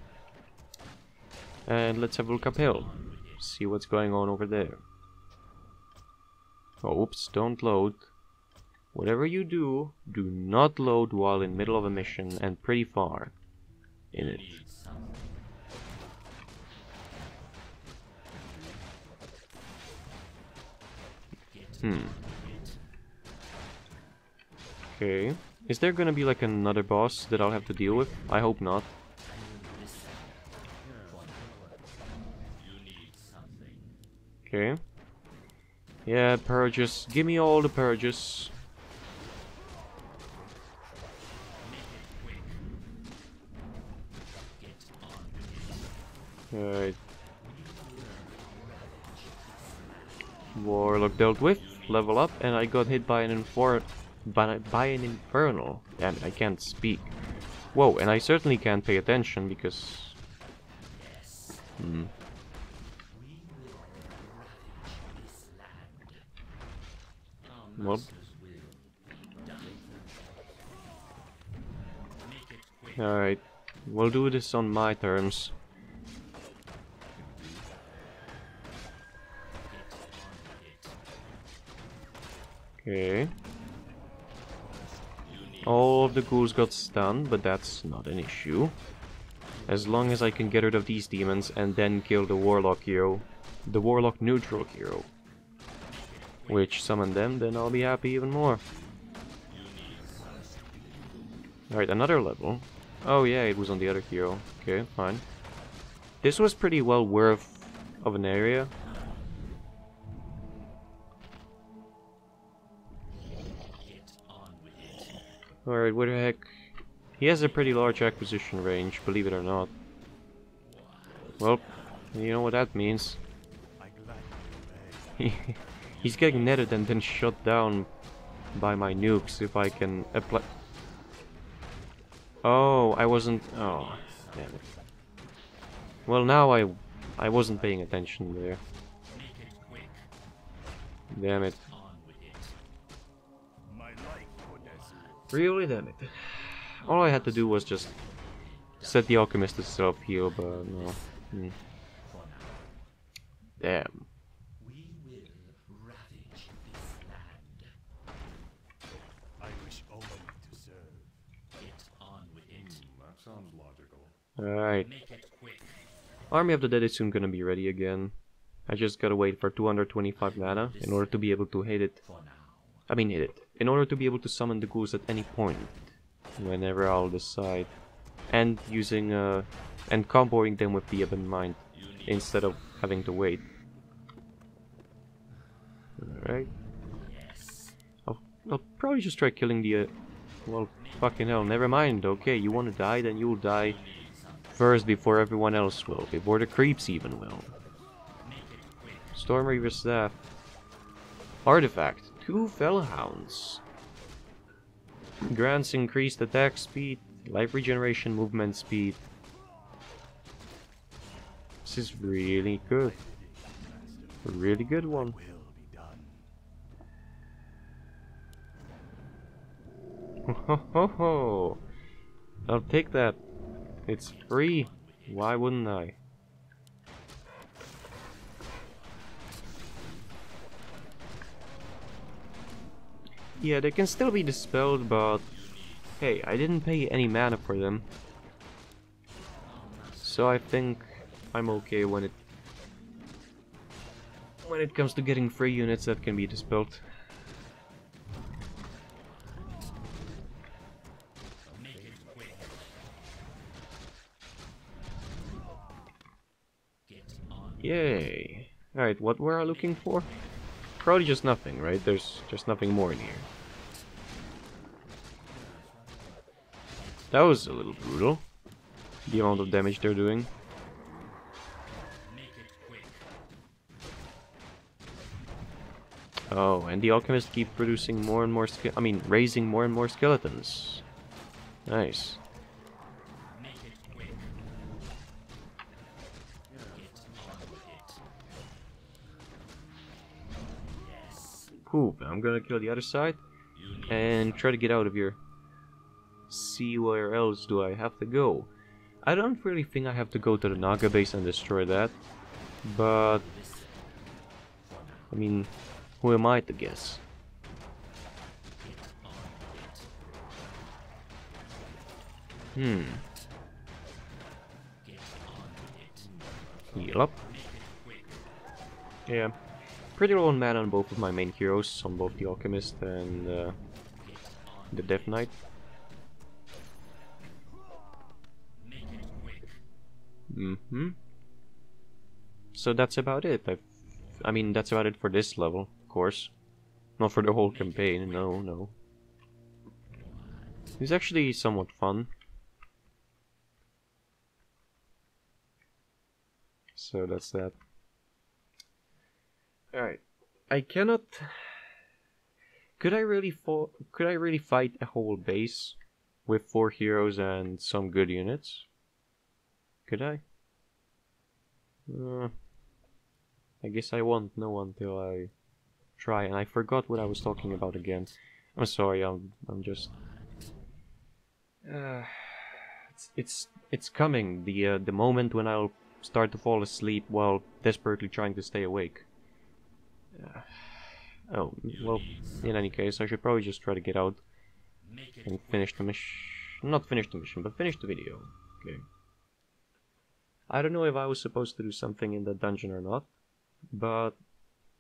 And let's have a look uphill. See what's going on over there. Oh, oops, don't load. Whatever you do, do not load while in middle of a mission and pretty far in it. Hmm. Okay. Is there gonna be like another boss that I'll have to deal with? I hope not. Okay. Yeah, purges. Give me all the purges. Alright. Warlock dealt with, level up, and I got hit by an infor by, by an infernal. Damn it, I can't speak. Whoa, and I certainly can't pay attention because... Hmm. Alright. We'll do this on my terms. Okay. All of the ghouls got stunned, but that's not an issue. As long as I can get rid of these demons and then kill the Warlock hero. The Warlock neutral hero. Which summon them, then I'll be happy even more. Alright, another level. Oh yeah, it was on the other hero. Okay, fine. This was pretty well worth of an area. Alright, what the heck? He has a pretty large acquisition range, believe it or not. Well, you know what that means. I gladly obey. He, he's getting netted and then shot down by my nukes if I can apply... Oh, I wasn't... Oh, damn it. Well, now I... I wasn't paying attention there. Damn it. My life for Desu. Really, damn it. All I had to do was just set the alchemist to self-heal, but no. Hmm. Damn. We will ravage this land. I wish only to serve. Get on with it. That sounds logical. Alright. Make it quick. Army of the Dead is soon gonna be ready again. I just gotta wait for 225 mana in order to be able to hit it. I mean hit it. In order to be able to summon the ghouls at any point. Whenever I'll decide. And using uh and comboing them with the in mind. Instead of having to wait. Alright. I'll, I'll probably just try killing the uh, well fucking hell, never mind, okay, you wanna die, then you'll die first before everyone else will, before the creeps even will. Storm Staff. Artifact. Two Felhounds. Grants increased attack speed, life regeneration, movement speed. This is really good. A really good one. Ho ho ho! I'll take that. It's free. Why wouldn't I? Yeah, they can still be dispelled, but hey, I didn't pay any mana for them. So I think I'm okay when it when it comes to getting free units that can be dispelled. Yay! Alright, what were I looking for? Probably just nothing, right? There's just nothing more in here. That was a little brutal. The amount of damage they're doing. Oh, and the alchemists keep producing more and more I mean, raising more and more skeletons. Nice. Poop. I'm gonna kill the other side and try to get out of here. See where else do I have to go. I don't really think I have to go to the Naga base and destroy that, but I mean, who am I to guess? Hmm. Heal up. Yeah. Pretty low on mana on both of my main heroes, on both the Alchemist and uh, the Death Knight. Mm-hmm. So that's about it. i I mean, that's about it for this level, of course. Not for the whole campaign, no, no. It's actually somewhat fun. So that's that. Alright. I cannot... Could I really fo could I really fight a whole base with four heroes and some good units? Could I? Uh, I guess I won't know until I try, and I forgot what I was talking about again. I'm sorry, I'm I'm just. Uh, it's it's it's coming. The uh, the moment when I'll start to fall asleep while desperately trying to stay awake. Uh, oh well. In any case, I should probably just try to get out and finish the mission. Not finish the mission, but finish the video. Okay. I don't know if I was supposed to do something in the dungeon or not, but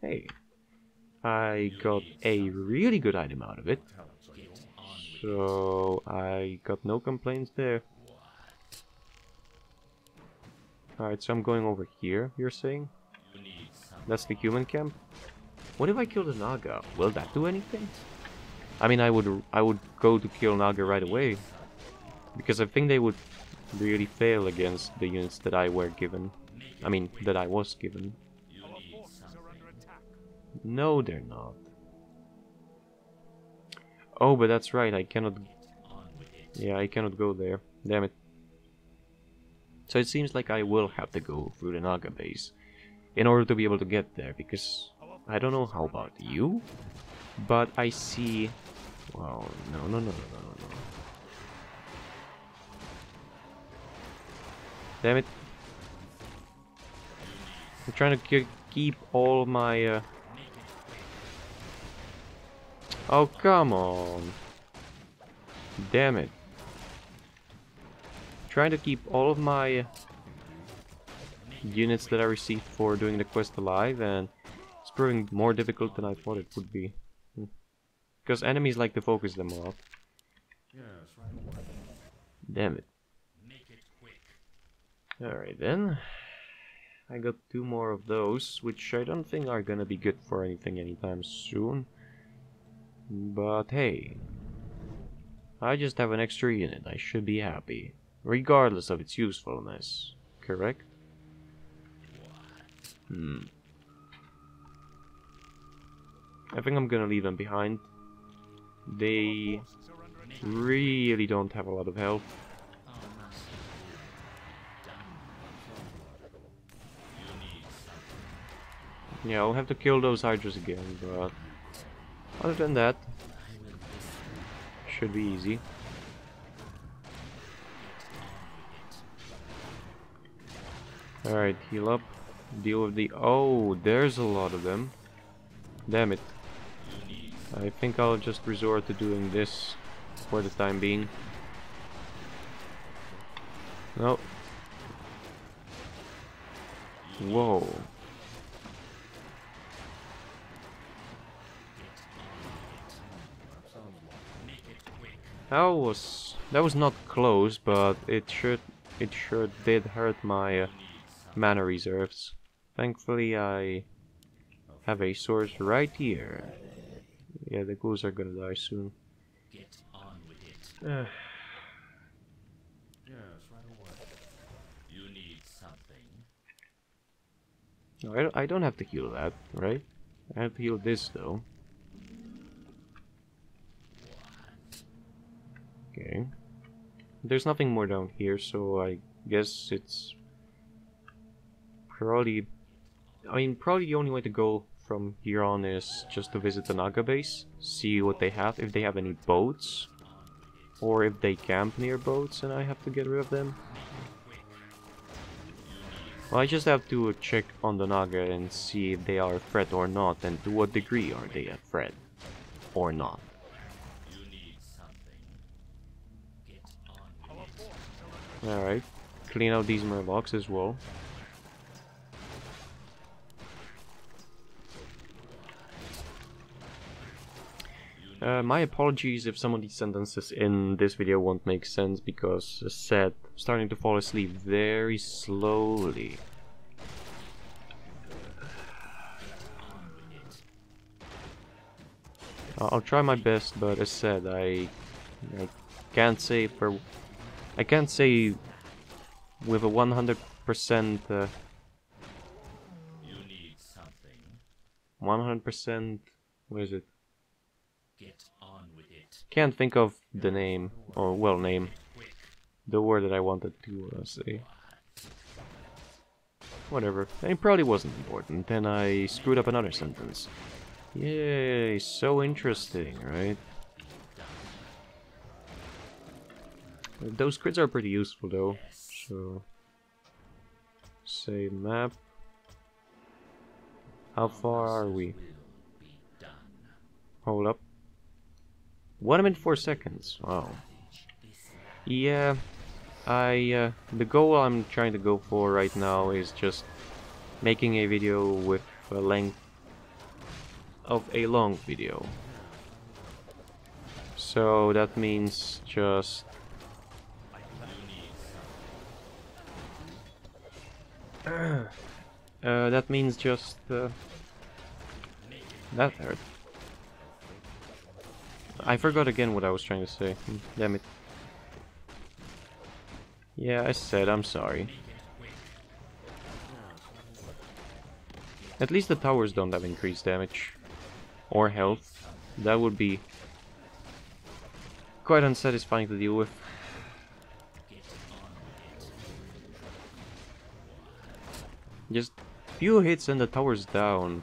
hey, I got a really good item out of it. So I got no complaints there. Alright, so I'm going over here, you're saying? That's the human camp? What if I kill the Naga? Will that do anything? I mean, I would I would go to kill Naga right away. Because I think they would really fail against the units that I were given. I mean, that I was given. No, they're not. Oh, but that's right, I cannot... Yeah, I cannot go there. Damn it. So it seems like I will have to go through the Naga base in order to be able to get there, because I don't know how about you, but I see... No, no, no, no, no, no, no. Damn it. I'm trying to keep all my... Uh... Oh, come on. Damn it. Trying to keep all of my uh, units that I received for doing the quest alive, and it's proving more difficult than I thought it would be. Hmm. Because enemies like to focus them a lot. Damn it. Alright then. I got two more of those, which I don't think are gonna be good for anything anytime soon. But hey. I just have an extra unit, I should be happy. Regardless of its usefulness. Correct? Hmm. I think I'm gonna leave them behind. They really don't have a lot of health. Yeah, I'll have to kill those hydras again, but other than that, should be easy. Alright, heal up. Deal with the... Oh, there's a lot of them. Damn it. I think I'll just resort to doing this for the time being. No. Whoa. That was that was not close, but it should it sure did hurt my uh, mana reserves. Thankfully, I have a source right here. Yeah, the ghouls are gonna die soon. Get on with it. Uh, You need something. no, I, don't- I don't have to heal that, right? I have to heal this though. Okay. There's nothing more down here, so I guess it's probably. I mean, probably the only way to go from here on is just to visit the Naga base, see what they have, if they have any boats, or if they camp near boats and I have to get rid of them. Well, I just have to check on the Naga and see if they are a threat or not, and to what degree are they a threat or not. Alright, clean out these murlocs as well. Uh, my apologies if some of these sentences in this video won't make sense because, as said, I'm starting to fall asleep very slowly. I'll I'll try my best, but as said, I, I can't say for, I can't say with a 100% uh, You need something. 100% what is it? Get on with it. Can't think of the name or well name, the word that I wanted to uh, say. Whatever. It probably wasn't important. Then I screwed up another sentence. Yay! So interesting, right? Those grids are pretty useful though. So say map. How far are we? Hold up. One minute four seconds. Wow. Yeah, I uh, the goal I'm trying to go for right now is just making a video with a length of a long video. So that means just uh, that means just uh, that hurt. I forgot again what I was trying to say. Hmm, Damn it. Yeah, I said I'm sorry. At least the towers don't have increased damage. Or health. That would be quite unsatisfying to deal with. Just few hits and the tower's down.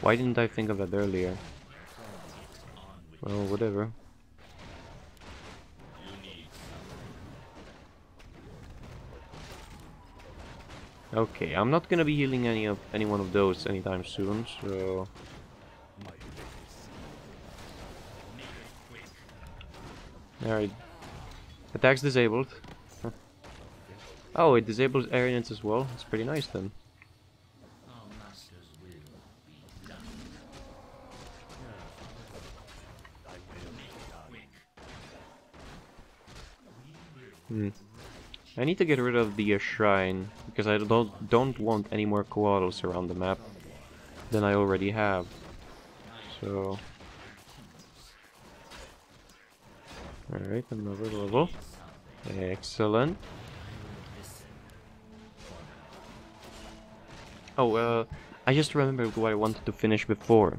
Why didn't I think of that earlier? Well, whatever. Okay, I'm not gonna be healing any of any one of those anytime soon, so alright. Attacks disabled. Oh, it disables areas as well. It's pretty nice then. Our master's will be done. I will be Hmm. I need to get rid of the uh, shrine because I don't don't want any more koalas around the map than I already have. So, all right, another level. Excellent. Oh, uh, I just remembered what I wanted to finish before.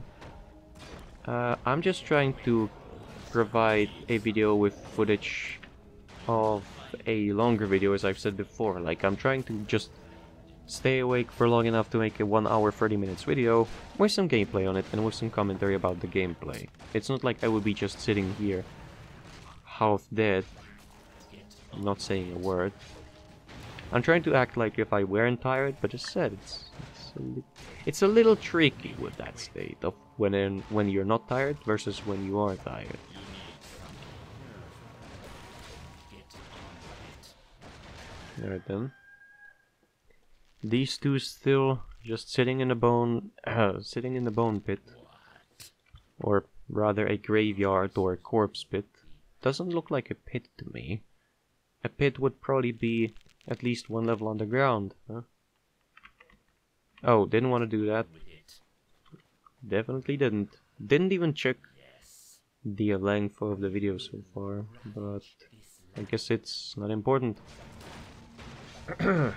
Uh, I'm just trying to provide a video with footage of a longer video as I've said before. Like I'm trying to just stay awake for long enough to make a 1 hour 30 minutes video with some gameplay on it and with some commentary about the gameplay. It's not like I would be just sitting here half dead, not saying a word. I'm trying to act like if I weren't tired, but as said, it's it's a, it's a little tricky with that state of when in, when you're not tired versus when you are tired. Alright then. These two still just sitting in a bone, uh, sitting in the bone pit, or rather a graveyard or a corpse pit. Doesn't look like a pit to me. A pit would probably be at least one level underground, huh? Oh, didn't want to do that. Definitely didn't. Didn't even check the length of the video so far, but I guess it's not important.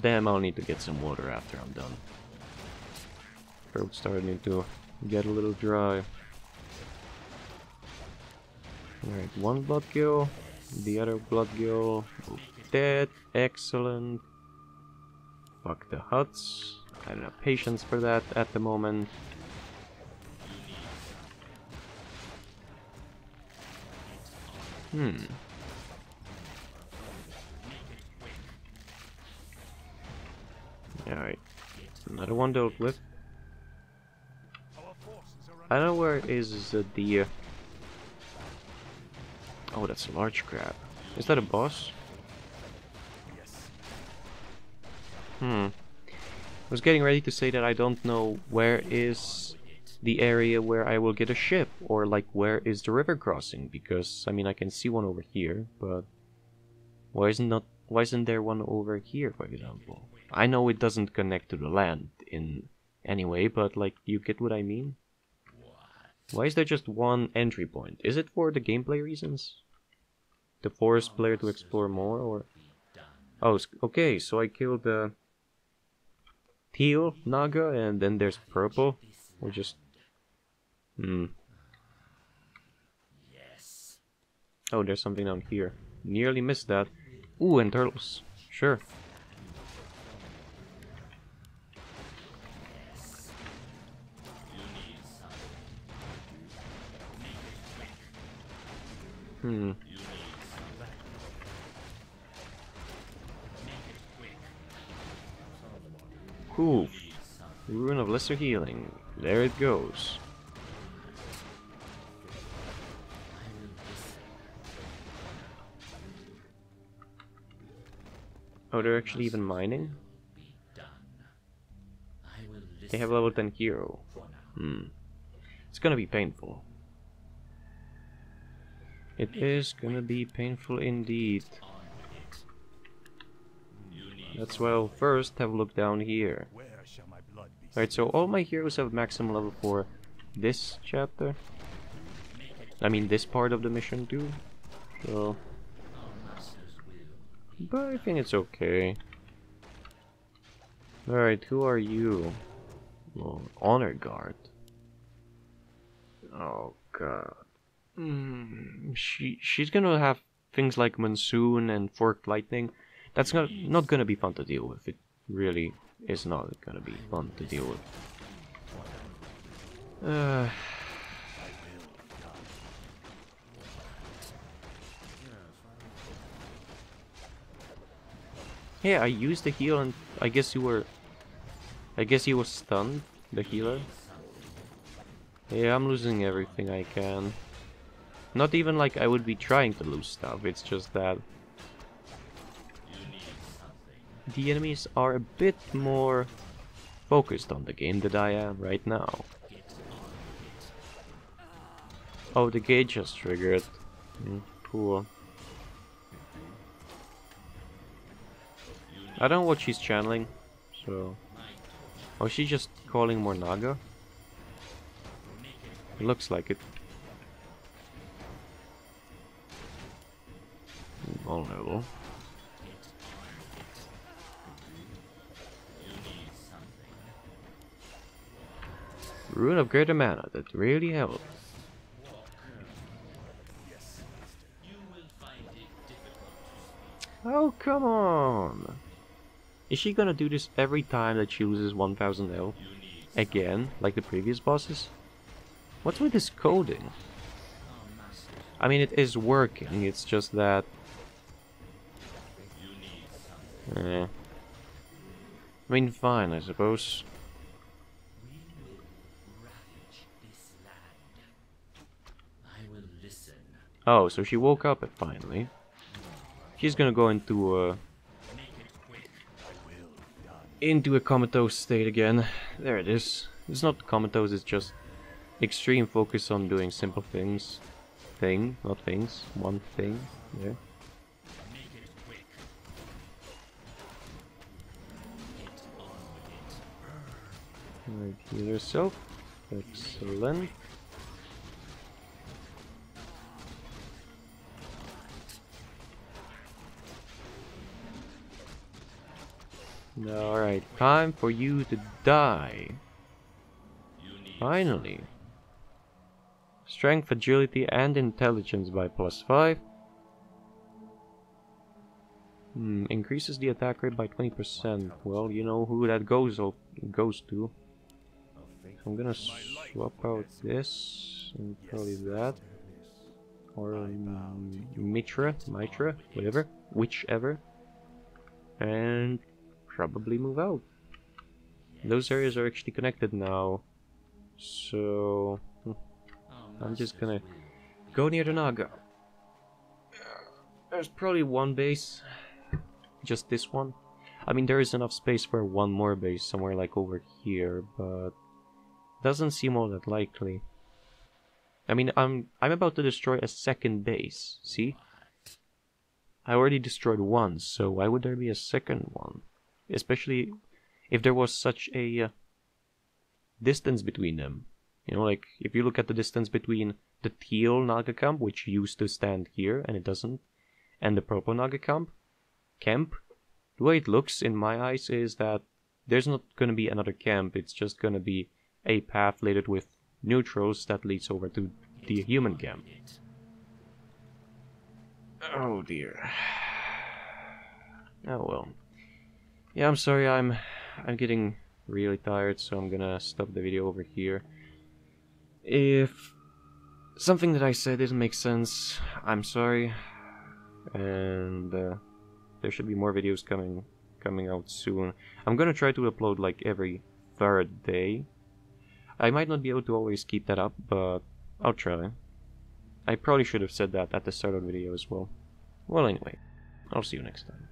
Damn, I'll need to get some water after I'm done. Throat's starting to get a little dry. Alright, one blood gill, the other blood both dead, excellent. Fuck the huts. I don't have patience for that at the moment. Hmm. Alright. Another one dealt with. I know where is the... Uh... Oh, that's a large crab. Is that a boss? Hmm. I was getting ready to say that I don't know where is the area where I will get a ship, or like where is the river crossing, because I mean I can see one over here, but why isn't not why isn't there one over here, for example? I know it doesn't connect to the land in any way, but like you get what I mean? Why is there just one entry point? Is it for the gameplay reasons? The forest player to explore more, or Oh, okay, so I killed the teal naga and then there's purple. Or just. Hmm. Yes. Oh, there's something down here. Nearly missed that. Ooh, and turtles. Sure. Hmm. Oof. Rune of Lesser Healing. There it goes. Oh, they're actually even mining? They have level 10 hero. Hmm. It's gonna be painful. It is gonna be painful indeed. That's why I'll first have a look down here. Alright, so all my heroes have maximum level for this chapter. I mean, this part of the mission too. So. But I think it's okay. Alright, who are you? Well, honor guard. Oh god. Mm, she she's gonna have things like monsoon and forked lightning. That's not not gonna be fun to deal with. It really is not gonna be fun to deal with. Uh, yeah, I used the heal and I guess you were... I guess he was stunned, the healer. Yeah, I'm losing everything I can. Not even like I would be trying to lose stuff, it's just that the enemies are a bit more focused on the game than I am right now. Oh, the gate just triggered. Mm, cool. I don't know what she's channeling, so... Oh, she's just calling more Naga? It looks like it. Vulnerable. Rune of Greater Mana, that really helps. Oh, come on! Is she gonna do this every time that she loses 1000 L? Again, like the previous bosses? What's with this coding? I mean, it is working, it's just that... Eh. I mean, fine, I suppose. Oh, so she woke up finally. She's gonna go into a... Into a comatose state again. There it is. It's not comatose, it's just extreme focus on doing simple things. Thing, not things. One thing. Yeah. Right, heal yourself. Excellent. Alright, time for you to die. Finally. Strength, agility, and intelligence by plus 5. Hmm, increases the attack rate by 20%. Well, you know who that goes goes to. I'm gonna swap out this and probably that. Or um, Mitra, Mitra, whatever, whichever. And probably move out. Those areas are actually connected now. So... hmm, I'm just gonna go near the Naga. There's probably one base. Just this one. I mean, there is enough space for one more base somewhere like over here, but doesn't seem all that likely. I mean, I'm I'm about to destroy a second base. See? I already destroyed one, so why would there be a second one? Especially if there was such a uh, distance between them. You know, like if you look at the distance between the teal Naga camp, which used to stand here and it doesn't, and the purple Naga camp, camp, the way it looks in my eyes is that there's not gonna be another camp. It's just gonna be a path laden with neutrals that leads over to the human camp. Oh dear. Oh well. Yeah, I'm sorry. I'm I'm getting really tired, so I'm gonna stop the video over here. If something that I said didn't make sense, I'm sorry. And uh, there should be more videos coming coming out soon. I'm gonna try to upload like every third day. I might not be able to always keep that up, but I'll try. I probably should have said that at the start of the video as well. Well, anyway, I'll see you next time.